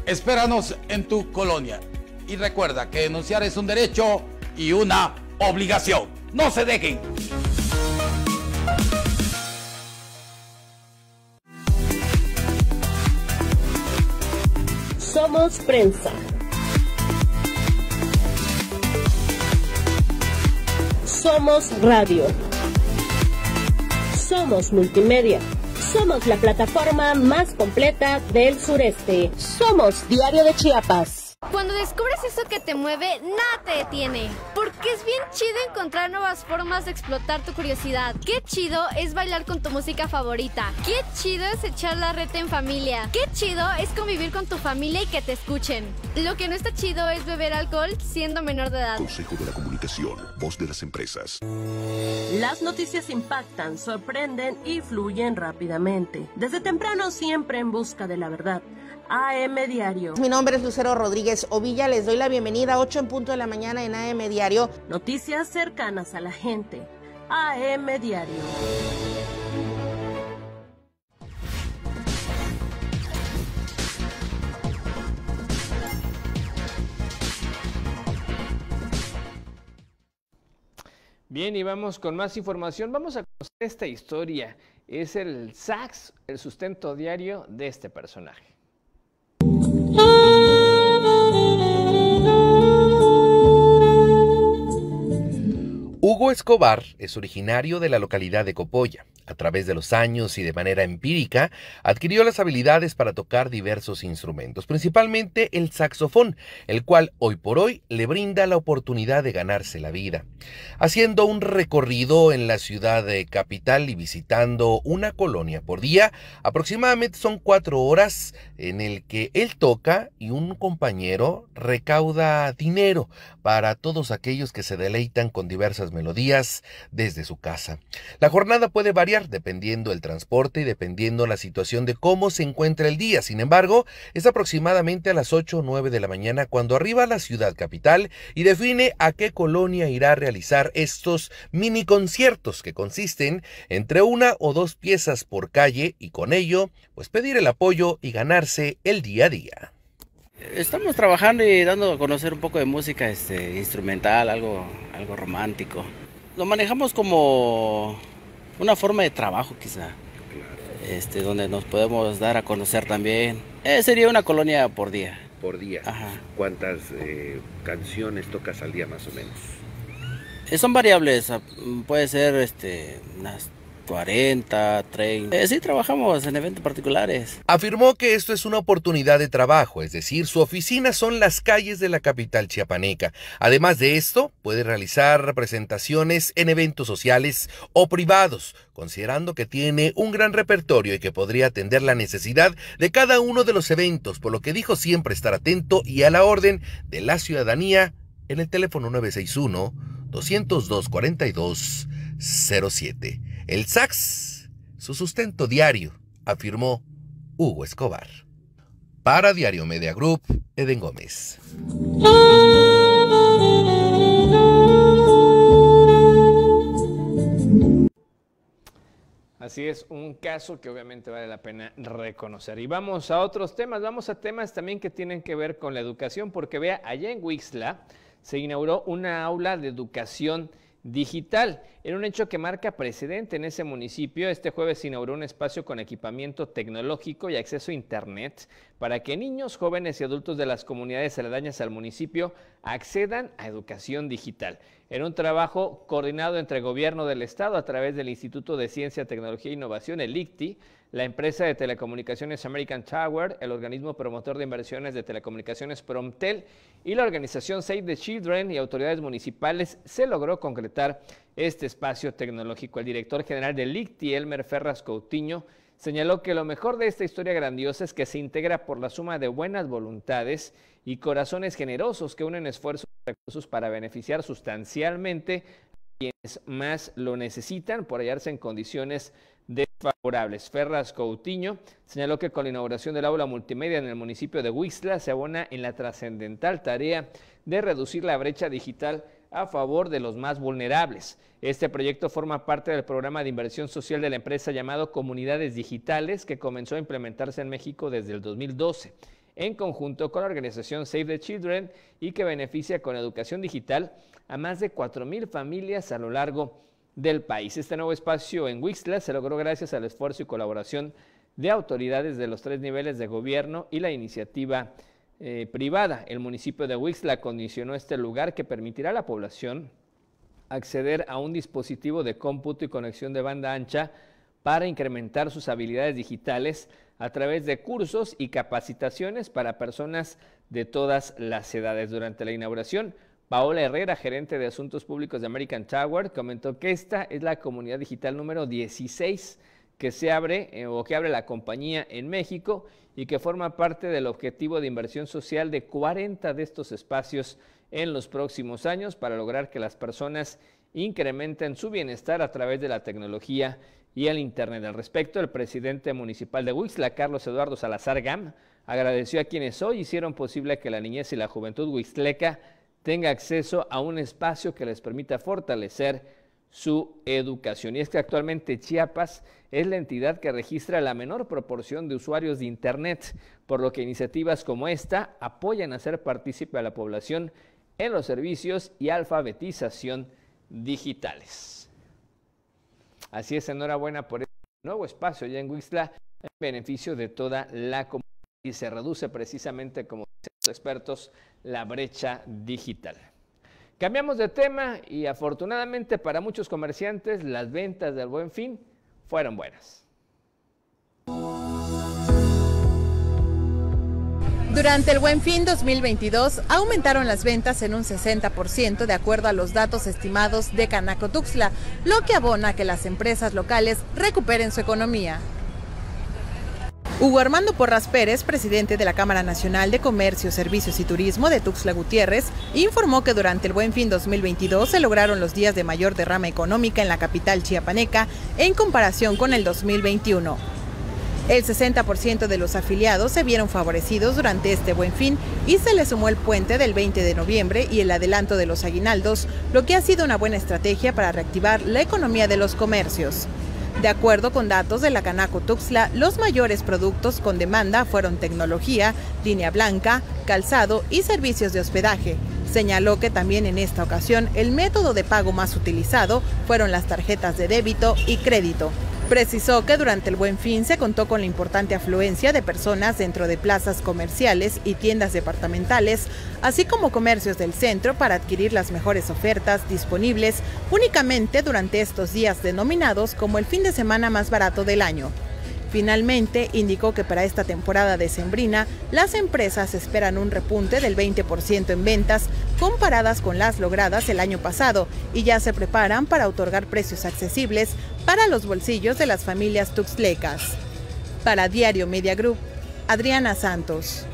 Espéranos en tu colonia. Y recuerda que denunciar es un derecho y una obligación. No se dejen. Somos prensa. Somos radio. Somos multimedia. Somos la plataforma más completa del sureste. Somos Diario de Chiapas. Cuando descubres eso que te mueve, nada te detiene. Porque es bien chido encontrar nuevas formas de explotar tu curiosidad. Qué chido es bailar con tu música favorita. Qué chido es echar la reta en familia. Qué chido es convivir con tu familia y que te escuchen. Lo que no está chido es beber alcohol siendo menor de edad. Consejo de la Comunicación, voz de las empresas. Las noticias impactan, sorprenden y fluyen rápidamente. Desde temprano siempre en busca de la verdad. AM Diario. Mi nombre es Lucero Rodríguez Ovilla. Les doy la bienvenida a 8 en punto de la mañana en AM Diario. Noticias cercanas a la gente. AM Diario. Bien, y vamos con más información. Vamos a conocer esta historia. Es el sax, el sustento diario de este personaje. Hugo Escobar es originario de la localidad de Copolla. A través de los años y de manera empírica, adquirió las habilidades para tocar diversos instrumentos, principalmente el saxofón, el cual hoy por hoy le brinda la oportunidad de ganarse la vida. Haciendo un recorrido en la ciudad de capital y visitando una colonia por día, aproximadamente son cuatro horas en el que él toca y un compañero recauda dinero para todos aquellos que se deleitan con diversas melodías desde su casa. La jornada puede variar dependiendo el transporte y dependiendo la situación de cómo se encuentra el día. Sin embargo, es aproximadamente a las 8 o 9 de la mañana cuando arriba a la ciudad capital y define a qué colonia irá a realizar estos mini conciertos que consisten entre una o dos piezas por calle y con ello, pues pedir el apoyo y ganarse el día a día. Estamos trabajando y dando a conocer un poco de música este, instrumental, algo, algo romántico. Lo manejamos como una forma de trabajo quizá, este, donde nos podemos dar a conocer también. Eh, sería una colonia por día. Por día. ¿Cuántas eh, canciones tocas al día más o menos? Eh, son variables, ah, puede ser este, unas 40, 30. Eh, sí, trabajamos en eventos particulares. Afirmó que esto es una oportunidad de trabajo, es decir, su oficina son las calles de la capital chiapaneca. Además de esto, puede realizar representaciones en eventos sociales o privados, considerando que tiene un gran repertorio y que podría atender la necesidad de cada uno de los eventos, por lo que dijo siempre estar atento y a la orden de la ciudadanía en el teléfono 961 202 42 07. El sax, su sustento diario, afirmó Hugo Escobar. Para Diario Media Group, Eden Gómez. Así es, un caso que obviamente vale la pena reconocer. Y vamos a otros temas, vamos a temas también que tienen que ver con la educación, porque vea, allá en Wixla se inauguró una aula de educación digital. En un hecho que marca precedente en ese municipio, este jueves se inauguró un espacio con equipamiento tecnológico y acceso a Internet para que niños, jóvenes y adultos de las comunidades aledañas al municipio accedan a educación digital. En un trabajo coordinado entre el gobierno del estado a través del Instituto de Ciencia, Tecnología e Innovación, el ICTI, la empresa de telecomunicaciones American Tower, el organismo promotor de inversiones de telecomunicaciones Promtel y la organización Save the Children y autoridades municipales se logró concretar este espacio tecnológico. El director general del ICTI, Elmer Ferras Coutinho, señaló que lo mejor de esta historia grandiosa es que se integra por la suma de buenas voluntades y corazones generosos que unen esfuerzos y recursos para beneficiar sustancialmente a quienes más lo necesitan por hallarse en condiciones desfavorables. Ferras Coutinho señaló que con la inauguración del aula multimedia en el municipio de Huixla se abona en la trascendental tarea de reducir la brecha digital a favor de los más vulnerables. Este proyecto forma parte del programa de inversión social de la empresa llamado Comunidades Digitales que comenzó a implementarse en México desde el 2012 en conjunto con la organización Save the Children y que beneficia con educación digital a más de 4.000 familias a lo largo del país. Este nuevo espacio en Wixla se logró gracias al esfuerzo y colaboración de autoridades de los tres niveles de gobierno y la iniciativa eh, privada. El municipio de Wixla acondicionó este lugar que permitirá a la población acceder a un dispositivo de cómputo y conexión de banda ancha para incrementar sus habilidades digitales a través de cursos y capacitaciones para personas de todas las edades. Durante la inauguración, Paola Herrera, gerente de Asuntos Públicos de American Tower, comentó que esta es la comunidad digital número 16 que se abre eh, o que abre la compañía en México y que forma parte del objetivo de inversión social de 40 de estos espacios en los próximos años para lograr que las personas incrementen su bienestar a través de la tecnología y el Internet. Al respecto, el presidente municipal de Huixla, Carlos Eduardo Salazar Gam, agradeció a quienes hoy hicieron posible que la niñez y la juventud huixleca tenga acceso a un espacio que les permita fortalecer su educación. Y es que actualmente Chiapas es la entidad que registra la menor proporción de usuarios de Internet, por lo que iniciativas como esta apoyan a ser partícipe a la población en los servicios y alfabetización digitales. Así es, enhorabuena por este nuevo espacio ya en Huixla en beneficio de toda la comunidad y se reduce precisamente, como dicen los expertos, la brecha digital. Cambiamos de tema y afortunadamente para muchos comerciantes las ventas del buen fin fueron buenas. Durante el Buen Fin 2022 aumentaron las ventas en un 60% de acuerdo a los datos estimados de Canaco Tuxtla, lo que abona a que las empresas locales recuperen su economía. Hugo Armando Porras Pérez, presidente de la Cámara Nacional de Comercio, Servicios y Turismo de Tuxtla Gutiérrez, informó que durante el Buen Fin 2022 se lograron los días de mayor derrama económica en la capital chiapaneca en comparación con el 2021. El 60% de los afiliados se vieron favorecidos durante este buen fin y se le sumó el puente del 20 de noviembre y el adelanto de los aguinaldos, lo que ha sido una buena estrategia para reactivar la economía de los comercios. De acuerdo con datos de la Canaco Tuxtla, los mayores productos con demanda fueron tecnología, línea blanca, calzado y servicios de hospedaje. Señaló que también en esta ocasión el método de pago más utilizado fueron las tarjetas de débito y crédito. Precisó que durante el buen fin se contó con la importante afluencia de personas dentro de plazas comerciales y tiendas departamentales, así como comercios del centro para adquirir las mejores ofertas disponibles únicamente durante estos días denominados como el fin de semana más barato del año. Finalmente, indicó que para esta temporada decembrina, las empresas esperan un repunte del 20% en ventas comparadas con las logradas el año pasado y ya se preparan para otorgar precios accesibles para los bolsillos de las familias tuxtlecas. Para Diario Media Group, Adriana Santos.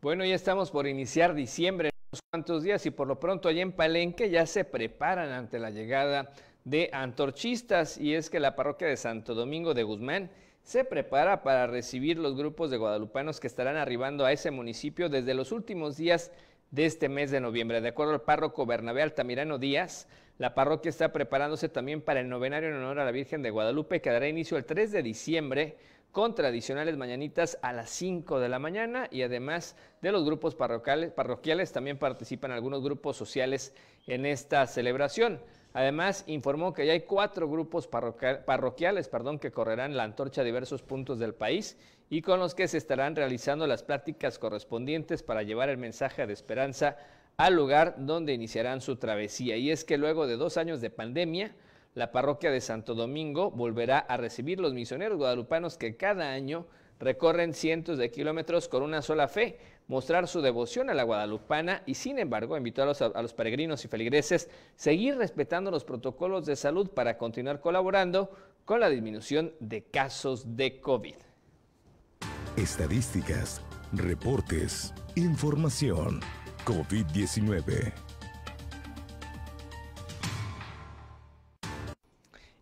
Bueno, ya estamos por iniciar diciembre unos cuantos días y por lo pronto allá en Palenque ya se preparan ante la llegada de antorchistas y es que la parroquia de Santo Domingo de Guzmán se prepara para recibir los grupos de guadalupanos que estarán arribando a ese municipio desde los últimos días de este mes de noviembre. De acuerdo al párroco Bernabé Altamirano Díaz, la parroquia está preparándose también para el novenario en honor a la Virgen de Guadalupe que dará inicio el 3 de diciembre con tradicionales mañanitas a las 5 de la mañana y además de los grupos parroquiales, parroquiales también participan algunos grupos sociales en esta celebración. Además, informó que ya hay cuatro grupos parroquiales perdón, que correrán la antorcha a diversos puntos del país y con los que se estarán realizando las prácticas correspondientes para llevar el mensaje de esperanza al lugar donde iniciarán su travesía. Y es que luego de dos años de pandemia, la parroquia de Santo Domingo volverá a recibir los misioneros guadalupanos que cada año recorren cientos de kilómetros con una sola fe, mostrar su devoción a la guadalupana y sin embargo invitó a los, a los peregrinos y feligreses seguir respetando los protocolos de salud para continuar colaborando con la disminución de casos de COVID. Estadísticas, reportes, información. COVID-19.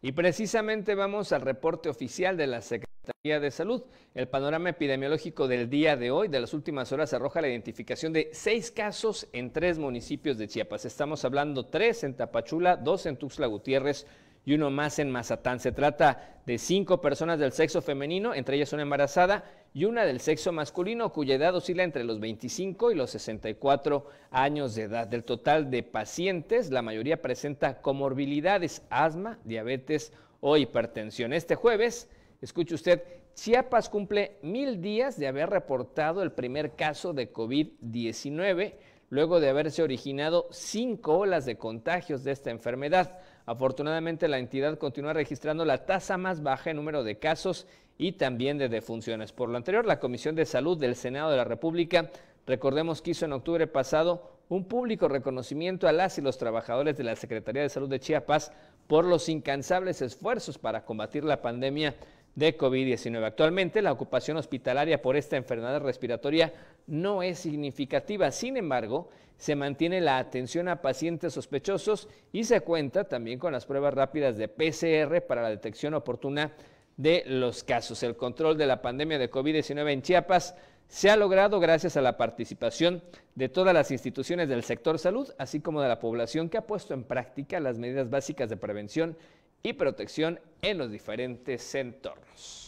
Y precisamente vamos al reporte oficial de la Secretaría de Salud. El panorama epidemiológico del día de hoy, de las últimas horas, arroja la identificación de seis casos en tres municipios de Chiapas. Estamos hablando tres en Tapachula, dos en Tuxtla Gutiérrez y uno más en Mazatán. Se trata de cinco personas del sexo femenino, entre ellas una embarazada, y una del sexo masculino, cuya edad oscila entre los 25 y los 64 años de edad. Del total de pacientes, la mayoría presenta comorbilidades, asma, diabetes o hipertensión. Este jueves, escuche usted, Chiapas cumple mil días de haber reportado el primer caso de COVID-19, luego de haberse originado cinco olas de contagios de esta enfermedad. Afortunadamente, la entidad continúa registrando la tasa más baja en número de casos y también de defunciones. Por lo anterior, la Comisión de Salud del Senado de la República, recordemos que hizo en octubre pasado un público reconocimiento a las y los trabajadores de la Secretaría de Salud de Chiapas por los incansables esfuerzos para combatir la pandemia de COVID-19. Actualmente la ocupación hospitalaria por esta enfermedad respiratoria no es significativa, sin embargo, se mantiene la atención a pacientes sospechosos y se cuenta también con las pruebas rápidas de PCR para la detección oportuna de los casos. El control de la pandemia de COVID-19 en Chiapas se ha logrado gracias a la participación de todas las instituciones del sector salud, así como de la población que ha puesto en práctica las medidas básicas de prevención y protección en los diferentes entornos.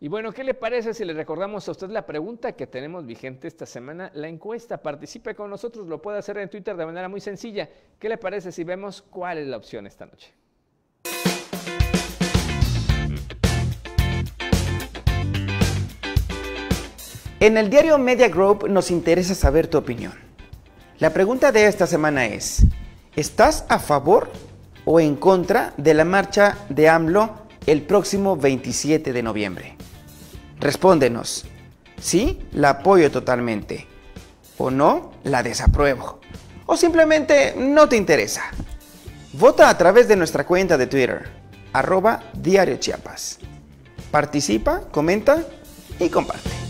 Y bueno, ¿qué le parece si le recordamos a usted la pregunta que tenemos vigente esta semana? La encuesta, participe con nosotros, lo puede hacer en Twitter de manera muy sencilla. ¿Qué le parece si vemos cuál es la opción esta noche? En el diario Media Group nos interesa saber tu opinión. La pregunta de esta semana es, ¿estás a favor o en contra de la marcha de AMLO el próximo 27 de noviembre? Respóndenos. Sí, la apoyo totalmente. O no, la desapruebo. O simplemente no te interesa. Vota a través de nuestra cuenta de Twitter, arroba Diario Chiapas. Participa, comenta y comparte.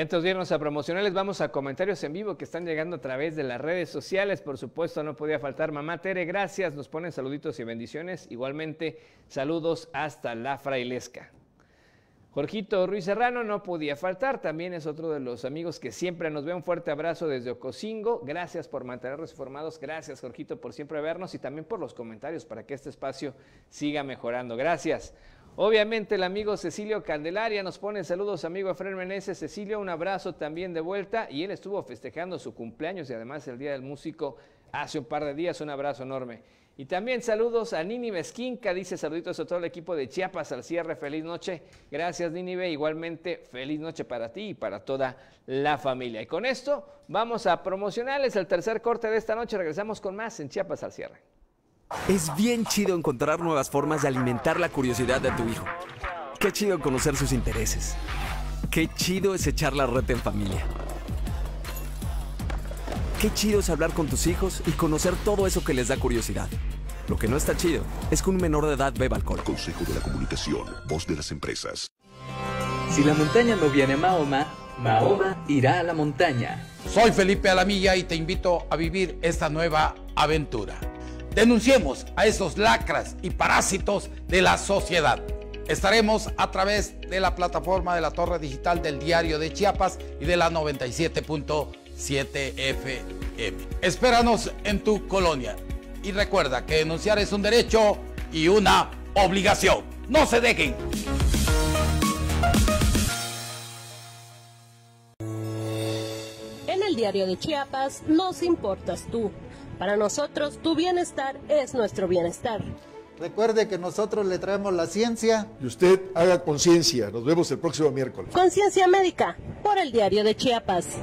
Y antes de irnos a promocionales, vamos a comentarios en vivo que están llegando a través de las redes sociales. Por supuesto, no podía faltar mamá Tere, gracias. Nos ponen saluditos y bendiciones. Igualmente, saludos hasta la frailesca. Jorgito Ruiz Serrano no podía faltar, también es otro de los amigos que siempre nos ve. Un fuerte abrazo desde Ocosingo. Gracias por mantenernos informados. Gracias, Jorgito, por siempre vernos y también por los comentarios para que este espacio siga mejorando. Gracias. Obviamente el amigo Cecilio Candelaria nos pone saludos, amigo Efraín Meneses. Cecilio, un abrazo también de vuelta. Y él estuvo festejando su cumpleaños y además el Día del Músico hace un par de días. Un abrazo enorme. Y también saludos a Nini Mezquinca, dice saluditos a todo el equipo de Chiapas al cierre, feliz noche. Gracias Nínive, igualmente feliz noche para ti y para toda la familia. Y con esto vamos a promocionarles el tercer corte de esta noche. Regresamos con más en Chiapas al cierre. Es bien chido encontrar nuevas formas de alimentar la curiosidad de tu hijo. Qué chido conocer sus intereses. Qué chido es echar la red en familia. Qué chido es hablar con tus hijos y conocer todo eso que les da curiosidad. Lo que no está chido es que un menor de edad beba alcohol. Consejo de la Comunicación, voz de las empresas. Si la montaña no viene a Mahoma, Mahoma irá a la montaña. Soy Felipe Alamilla y te invito a vivir esta nueva aventura. Denunciemos a esos lacras y parásitos de la sociedad. Estaremos a través de la plataforma de la Torre Digital del Diario de Chiapas y de la 97.7 FM. Espéranos en tu colonia. Y recuerda que denunciar es un derecho y una obligación. No se dejen. En el diario de Chiapas nos importas tú. Para nosotros tu bienestar es nuestro bienestar. Recuerde que nosotros le traemos la ciencia. Y usted haga conciencia. Nos vemos el próximo miércoles. Conciencia médica por el diario de Chiapas.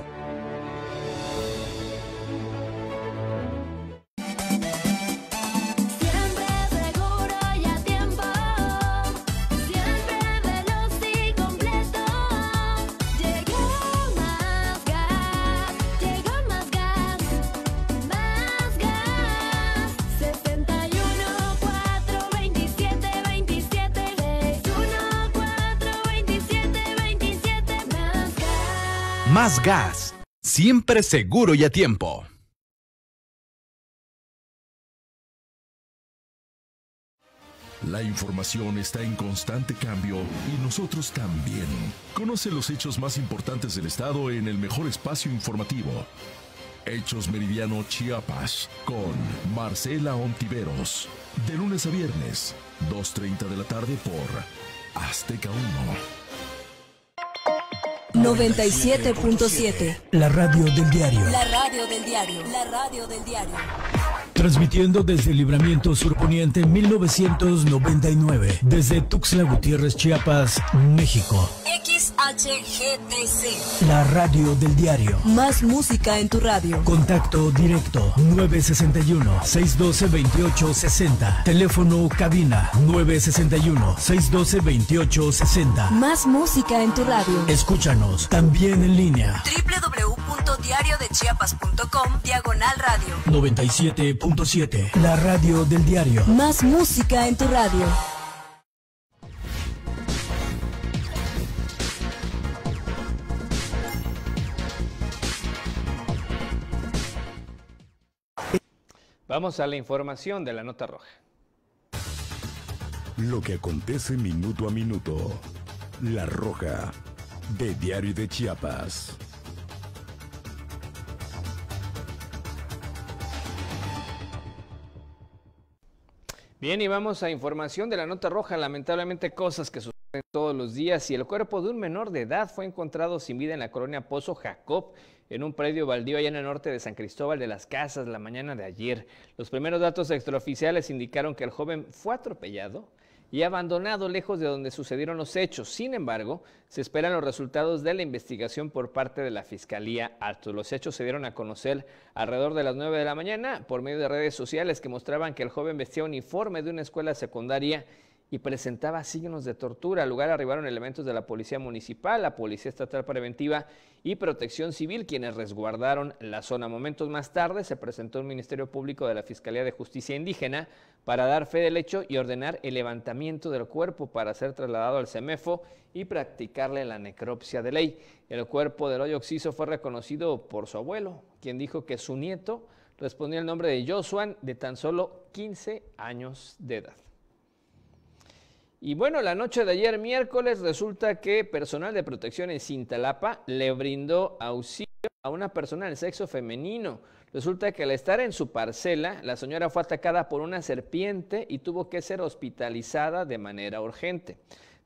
Gas, siempre seguro y a tiempo. La información está en constante cambio y nosotros también. Conoce los hechos más importantes del estado en el mejor espacio informativo. Hechos Meridiano Chiapas con Marcela Ontiveros. De lunes a viernes, 2.30 de la tarde por Azteca 1. 97.7. La radio del diario. La radio del diario. La radio del diario. Transmitiendo desde el Libramiento Surponiente 1999. Desde Tuxtla Gutiérrez, Chiapas, México. XHGTC. La radio del diario. Más música en tu radio. Contacto directo 961-612-2860. Teléfono cabina 961-612-2860. Más música en tu radio. Escúchanos también en línea. www.diariodechiapas.com Diagonal Radio. 97.7. La radio del diario. Más música en tu radio. Vamos a la información de la nota roja. Lo que acontece minuto a minuto. La Roja, de Diario de Chiapas. Bien, y vamos a información de la nota roja. Lamentablemente cosas que suceden todos los días y el cuerpo de un menor de edad fue encontrado sin vida en la colonia Pozo Jacob, en un predio baldío allá en el norte de San Cristóbal de las Casas la mañana de ayer. Los primeros datos extraoficiales indicaron que el joven fue atropellado y abandonado lejos de donde sucedieron los hechos. Sin embargo, se esperan los resultados de la investigación por parte de la Fiscalía Alto. Los hechos se dieron a conocer alrededor de las 9 de la mañana por medio de redes sociales que mostraban que el joven vestía uniforme de una escuela secundaria y presentaba signos de tortura. Al lugar arribaron elementos de la Policía Municipal, la Policía Estatal Preventiva y Protección Civil, quienes resguardaron la zona. Momentos más tarde se presentó un Ministerio Público de la Fiscalía de Justicia Indígena para dar fe del hecho y ordenar el levantamiento del cuerpo para ser trasladado al CEMEFO y practicarle la necropsia de ley. El cuerpo del hoyo oxiso fue reconocido por su abuelo, quien dijo que su nieto respondía el nombre de Josuan, de tan solo 15 años de edad. Y bueno, la noche de ayer miércoles resulta que personal de protección en Cintalapa le brindó auxilio a una persona del sexo femenino. Resulta que al estar en su parcela, la señora fue atacada por una serpiente y tuvo que ser hospitalizada de manera urgente.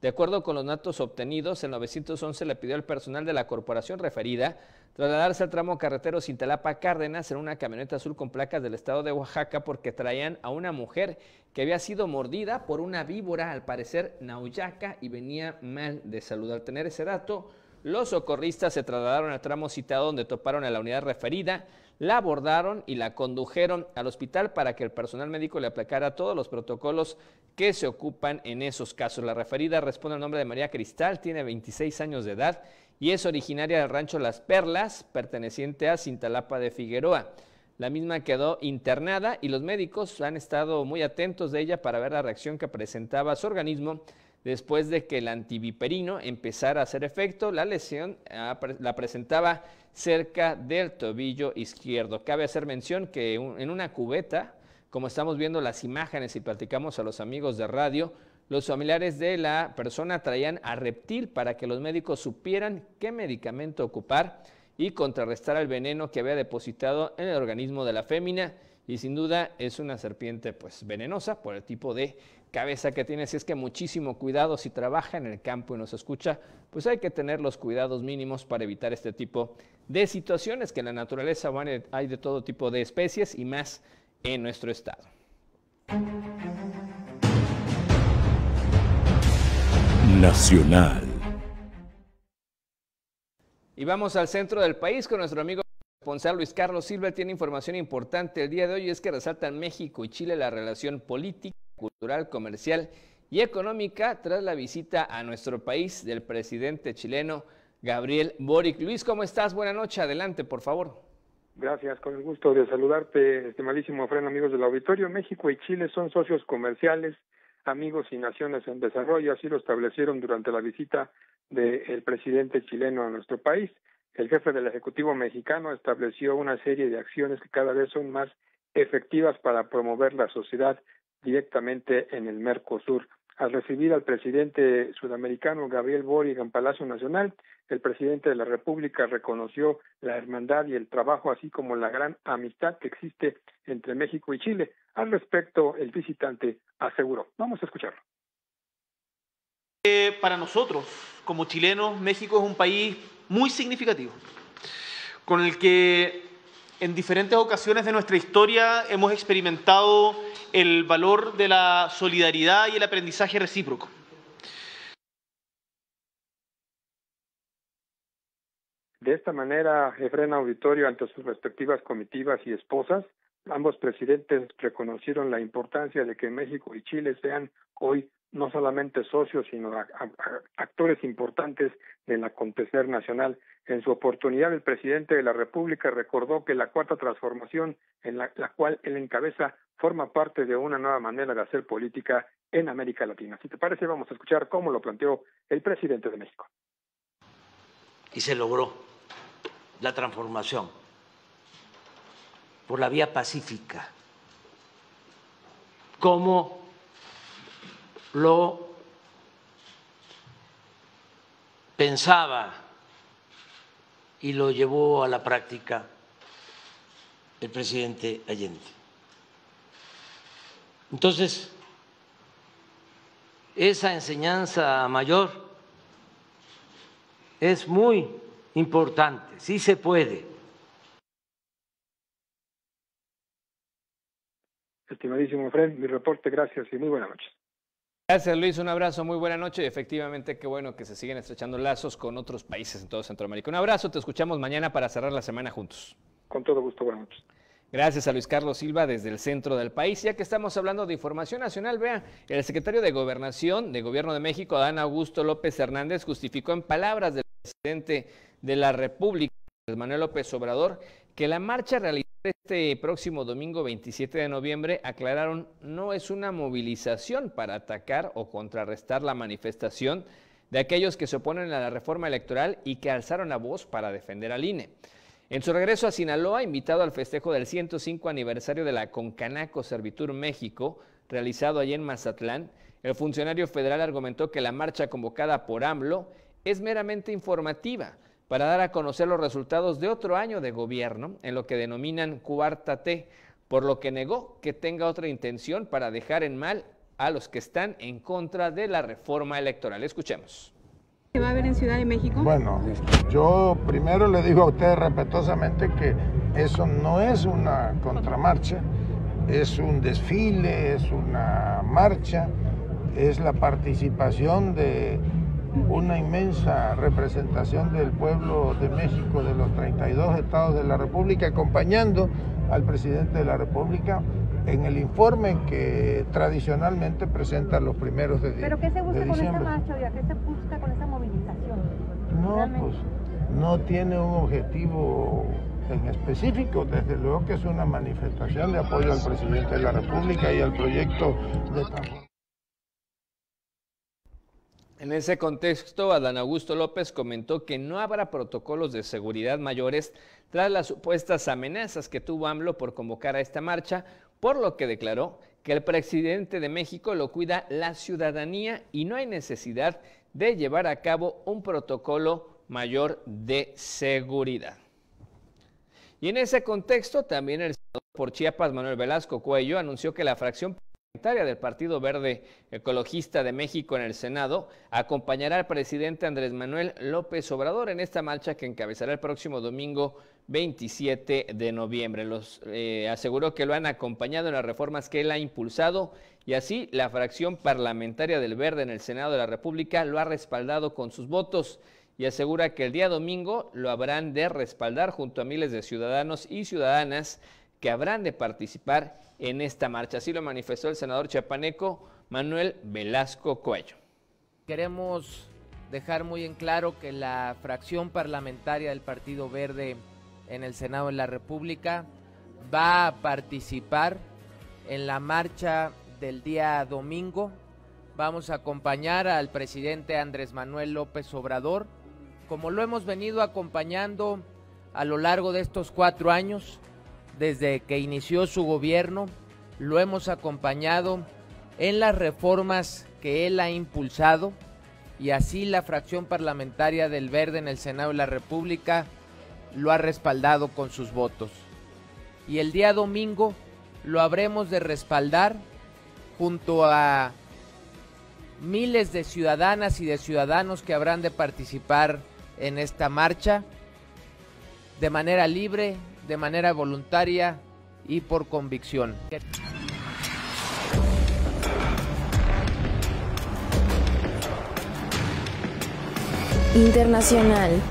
De acuerdo con los datos obtenidos, el 911 le pidió al personal de la corporación referida trasladarse al tramo carretero Cintalapa Cárdenas en una camioneta azul con placas del estado de Oaxaca porque traían a una mujer que había sido mordida por una víbora, al parecer nauyaca, y venía mal de salud. Al tener ese dato, los socorristas se trasladaron al tramo citado donde toparon a la unidad referida, la abordaron y la condujeron al hospital para que el personal médico le aplicara todos los protocolos que se ocupan en esos casos. La referida responde al nombre de María Cristal, tiene 26 años de edad y es originaria del rancho Las Perlas, perteneciente a Cintalapa de Figueroa. La misma quedó internada y los médicos han estado muy atentos de ella para ver la reacción que presentaba su organismo después de que el antiviperino empezara a hacer efecto. La lesión ah, la presentaba cerca del tobillo izquierdo. Cabe hacer mención que en una cubeta, como estamos viendo las imágenes y platicamos a los amigos de radio, los familiares de la persona traían a reptil para que los médicos supieran qué medicamento ocupar y contrarrestar el veneno que había depositado en el organismo de la fémina y sin duda es una serpiente pues venenosa por el tipo de cabeza que tiene, así es que muchísimo cuidado si trabaja en el campo y nos escucha, pues hay que tener los cuidados mínimos para evitar este tipo de situaciones que en la naturaleza hay de todo tipo de especies y más en nuestro estado. Nacional. Y vamos al centro del país con nuestro amigo responsable Luis Carlos Silva. Tiene información importante el día de hoy, es que resaltan México y Chile la relación política cultural, comercial y económica tras la visita a nuestro país del presidente chileno Gabriel Boric. Luis, ¿cómo estás? Buenas noches, adelante, por favor. Gracias, con el gusto de saludarte, estimadísimo Fren, amigos del auditorio. México y Chile son socios comerciales, amigos y naciones en desarrollo, así lo establecieron durante la visita del presidente chileno a nuestro país. El jefe del Ejecutivo mexicano estableció una serie de acciones que cada vez son más efectivas para promover la sociedad directamente en el Mercosur. Al recibir al presidente sudamericano Gabriel Boric en Palacio Nacional, el presidente de la República reconoció la hermandad y el trabajo, así como la gran amistad que existe entre México y Chile. Al respecto, el visitante aseguró. Vamos a escucharlo. Eh, para nosotros, como chilenos, México es un país muy significativo, con el que en diferentes ocasiones de nuestra historia hemos experimentado el valor de la solidaridad y el aprendizaje recíproco. De esta manera, Efren Auditorio, ante sus respectivas comitivas y esposas, ambos presidentes reconocieron la importancia de que México y Chile sean hoy no solamente socios, sino actores importantes del acontecer nacional. En su oportunidad, el presidente de la República recordó que la cuarta transformación, en la, cual él encabeza, forma parte de una nueva manera de hacer política en América Latina. Si te parece, vamos a escuchar cómo lo planteó el presidente de México. Y se logró la transformación por la vía pacífica. ¿Cómo lo pensaba y lo llevó a la práctica el presidente Allende. Entonces, esa enseñanza mayor es muy importante, sí se puede. Estimadísimo Fred, mi reporte, gracias y muy buenas noches. Gracias Luis, un abrazo, muy buena noche y efectivamente qué bueno que se siguen estrechando lazos con otros países en todo Centroamérica. Un abrazo, te escuchamos mañana para cerrar la semana juntos. Con todo gusto, buenas noches. Gracias a Luis Carlos Silva desde el centro del país. Ya que estamos hablando de información nacional, vea, el secretario de Gobernación de Gobierno de México, Adán Augusto López Hernández, justificó en palabras del presidente de la República, Manuel López Obrador, que la marcha realizada este próximo domingo 27 de noviembre aclararon no es una movilización para atacar o contrarrestar la manifestación de aquellos que se oponen a la reforma electoral y que alzaron la voz para defender al INE. En su regreso a Sinaloa, invitado al festejo del 105 aniversario de la Concanaco Servitur México, realizado allí en Mazatlán, el funcionario federal argumentó que la marcha convocada por AMLO es meramente informativa, para dar a conocer los resultados de otro año de gobierno en lo que denominan cuarta T, por lo que negó que tenga otra intención para dejar en mal a los que están en contra de la reforma electoral. Escuchemos. ¿Qué va a haber en Ciudad de México? Bueno, yo primero le digo a usted respetuosamente que eso no es una contramarcha, es un desfile, es una marcha, es la participación de una inmensa representación del pueblo de México, de los 32 estados de la República, acompañando al presidente de la República en el informe que tradicionalmente presenta los primeros de, ¿Pero qué se busca con esta marcha? ¿Qué se busca con esa movilización? No, pues no tiene un objetivo en específico, desde luego que es una manifestación de apoyo al presidente de la República y al proyecto de. En ese contexto, Adán Augusto López comentó que no habrá protocolos de seguridad mayores tras las supuestas amenazas que tuvo AMLO por convocar a esta marcha, por lo que declaró que el presidente de México lo cuida la ciudadanía y no hay necesidad de llevar a cabo un protocolo mayor de seguridad. Y en ese contexto, también el senador por Chiapas, Manuel Velasco Cuello, anunció que la fracción del Partido Verde Ecologista de México en el Senado acompañará al presidente Andrés Manuel López Obrador en esta marcha que encabezará el próximo domingo 27 de noviembre. Los eh, aseguró que lo han acompañado en las reformas que él ha impulsado y así la fracción parlamentaria del Verde en el Senado de la República lo ha respaldado con sus votos y asegura que el día domingo lo habrán de respaldar junto a miles de ciudadanos y ciudadanas que habrán de participar en esta marcha. Así lo manifestó el senador chapaneco Manuel Velasco Cuello. Queremos dejar muy en claro que la fracción parlamentaria del Partido Verde en el Senado de la República va a participar en la marcha del día domingo. Vamos a acompañar al presidente Andrés Manuel López Obrador como lo hemos venido acompañando a lo largo de estos cuatro años, desde que inició su gobierno, lo hemos acompañado en las reformas que él ha impulsado y así la fracción parlamentaria del Verde en el Senado de la República lo ha respaldado con sus votos. Y el día domingo lo habremos de respaldar junto a miles de ciudadanas y de ciudadanos que habrán de participar en esta marcha de manera libre, de manera voluntaria y por convicción. Internacional.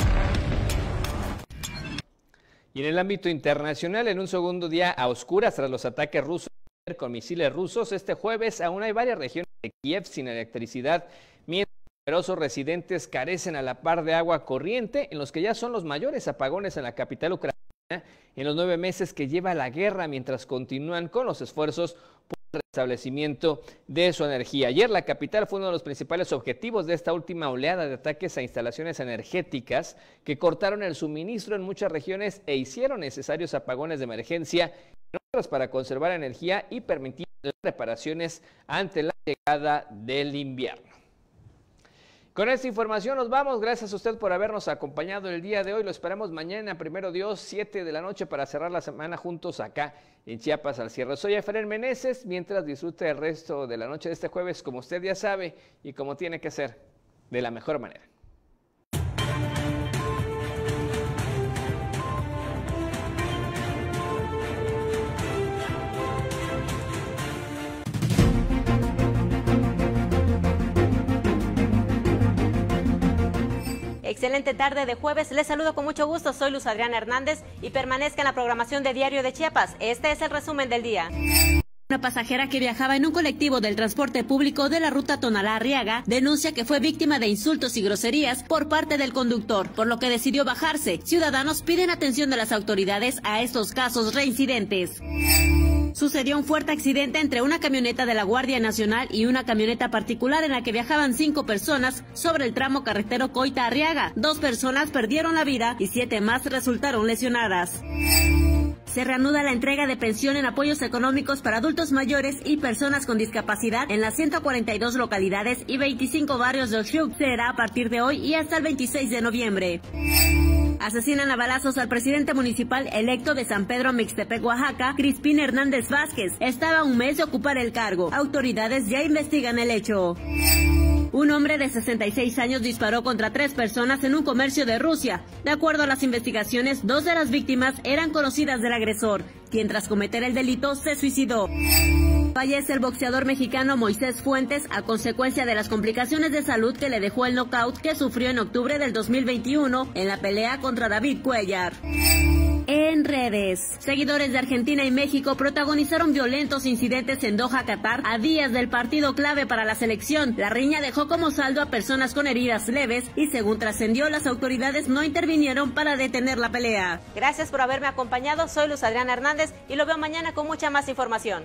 Y en el ámbito internacional, en un segundo día a oscuras tras los ataques rusos con misiles rusos, este jueves aún hay varias regiones de Kiev sin electricidad, mientras Numerosos residentes carecen a la par de agua corriente, en los que ya son los mayores apagones en la capital ucraniana en los nueve meses que lleva la guerra, mientras continúan con los esfuerzos por el restablecimiento de su energía. Ayer la capital fue uno de los principales objetivos de esta última oleada de ataques a instalaciones energéticas que cortaron el suministro en muchas regiones e hicieron necesarios apagones de emergencia en otras para conservar energía y permitir reparaciones ante la llegada del invierno. Con esta información nos vamos. Gracias a usted por habernos acompañado el día de hoy. Lo esperamos mañana, primero Dios, 7 de la noche para cerrar la semana juntos acá en Chiapas al cierre. Soy Efraín Meneses. Mientras disfrute el resto de la noche de este jueves, como usted ya sabe y como tiene que ser, de la mejor manera. Excelente tarde de jueves. Les saludo con mucho gusto. Soy Luz Adriana Hernández y permanezca en la programación de Diario de Chiapas. Este es el resumen del día. Una pasajera que viajaba en un colectivo del transporte público de la ruta Tonalá-Arriaga denuncia que fue víctima de insultos y groserías por parte del conductor, por lo que decidió bajarse. Ciudadanos piden atención de las autoridades a estos casos reincidentes. Sucedió un fuerte accidente entre una camioneta de la Guardia Nacional y una camioneta particular en la que viajaban cinco personas sobre el tramo carretero Coita-Arriaga. Dos personas perdieron la vida y siete más resultaron lesionadas. Se reanuda la entrega de pensión en apoyos económicos para adultos mayores y personas con discapacidad en las 142 localidades y 25 barrios de Oshuk. Será a partir de hoy y hasta el 26 de noviembre. Asesinan a balazos al presidente municipal electo de San Pedro Mixtepec, Oaxaca, Crispín Hernández Vázquez. Estaba un mes de ocupar el cargo. Autoridades ya investigan el hecho. Un hombre de 66 años disparó contra tres personas en un comercio de Rusia. De acuerdo a las investigaciones, dos de las víctimas eran conocidas del agresor, quien tras cometer el delito se suicidó. Fallece el boxeador mexicano Moisés Fuentes a consecuencia de las complicaciones de salud que le dejó el knockout que sufrió en octubre del 2021 en la pelea contra David Cuellar en redes. Seguidores de Argentina y México protagonizaron violentos incidentes en Doha, Qatar, a días del partido clave para la selección. La riña dejó como saldo a personas con heridas leves y según trascendió, las autoridades no intervinieron para detener la pelea. Gracias por haberme acompañado, soy Luz Adriana Hernández y lo veo mañana con mucha más información.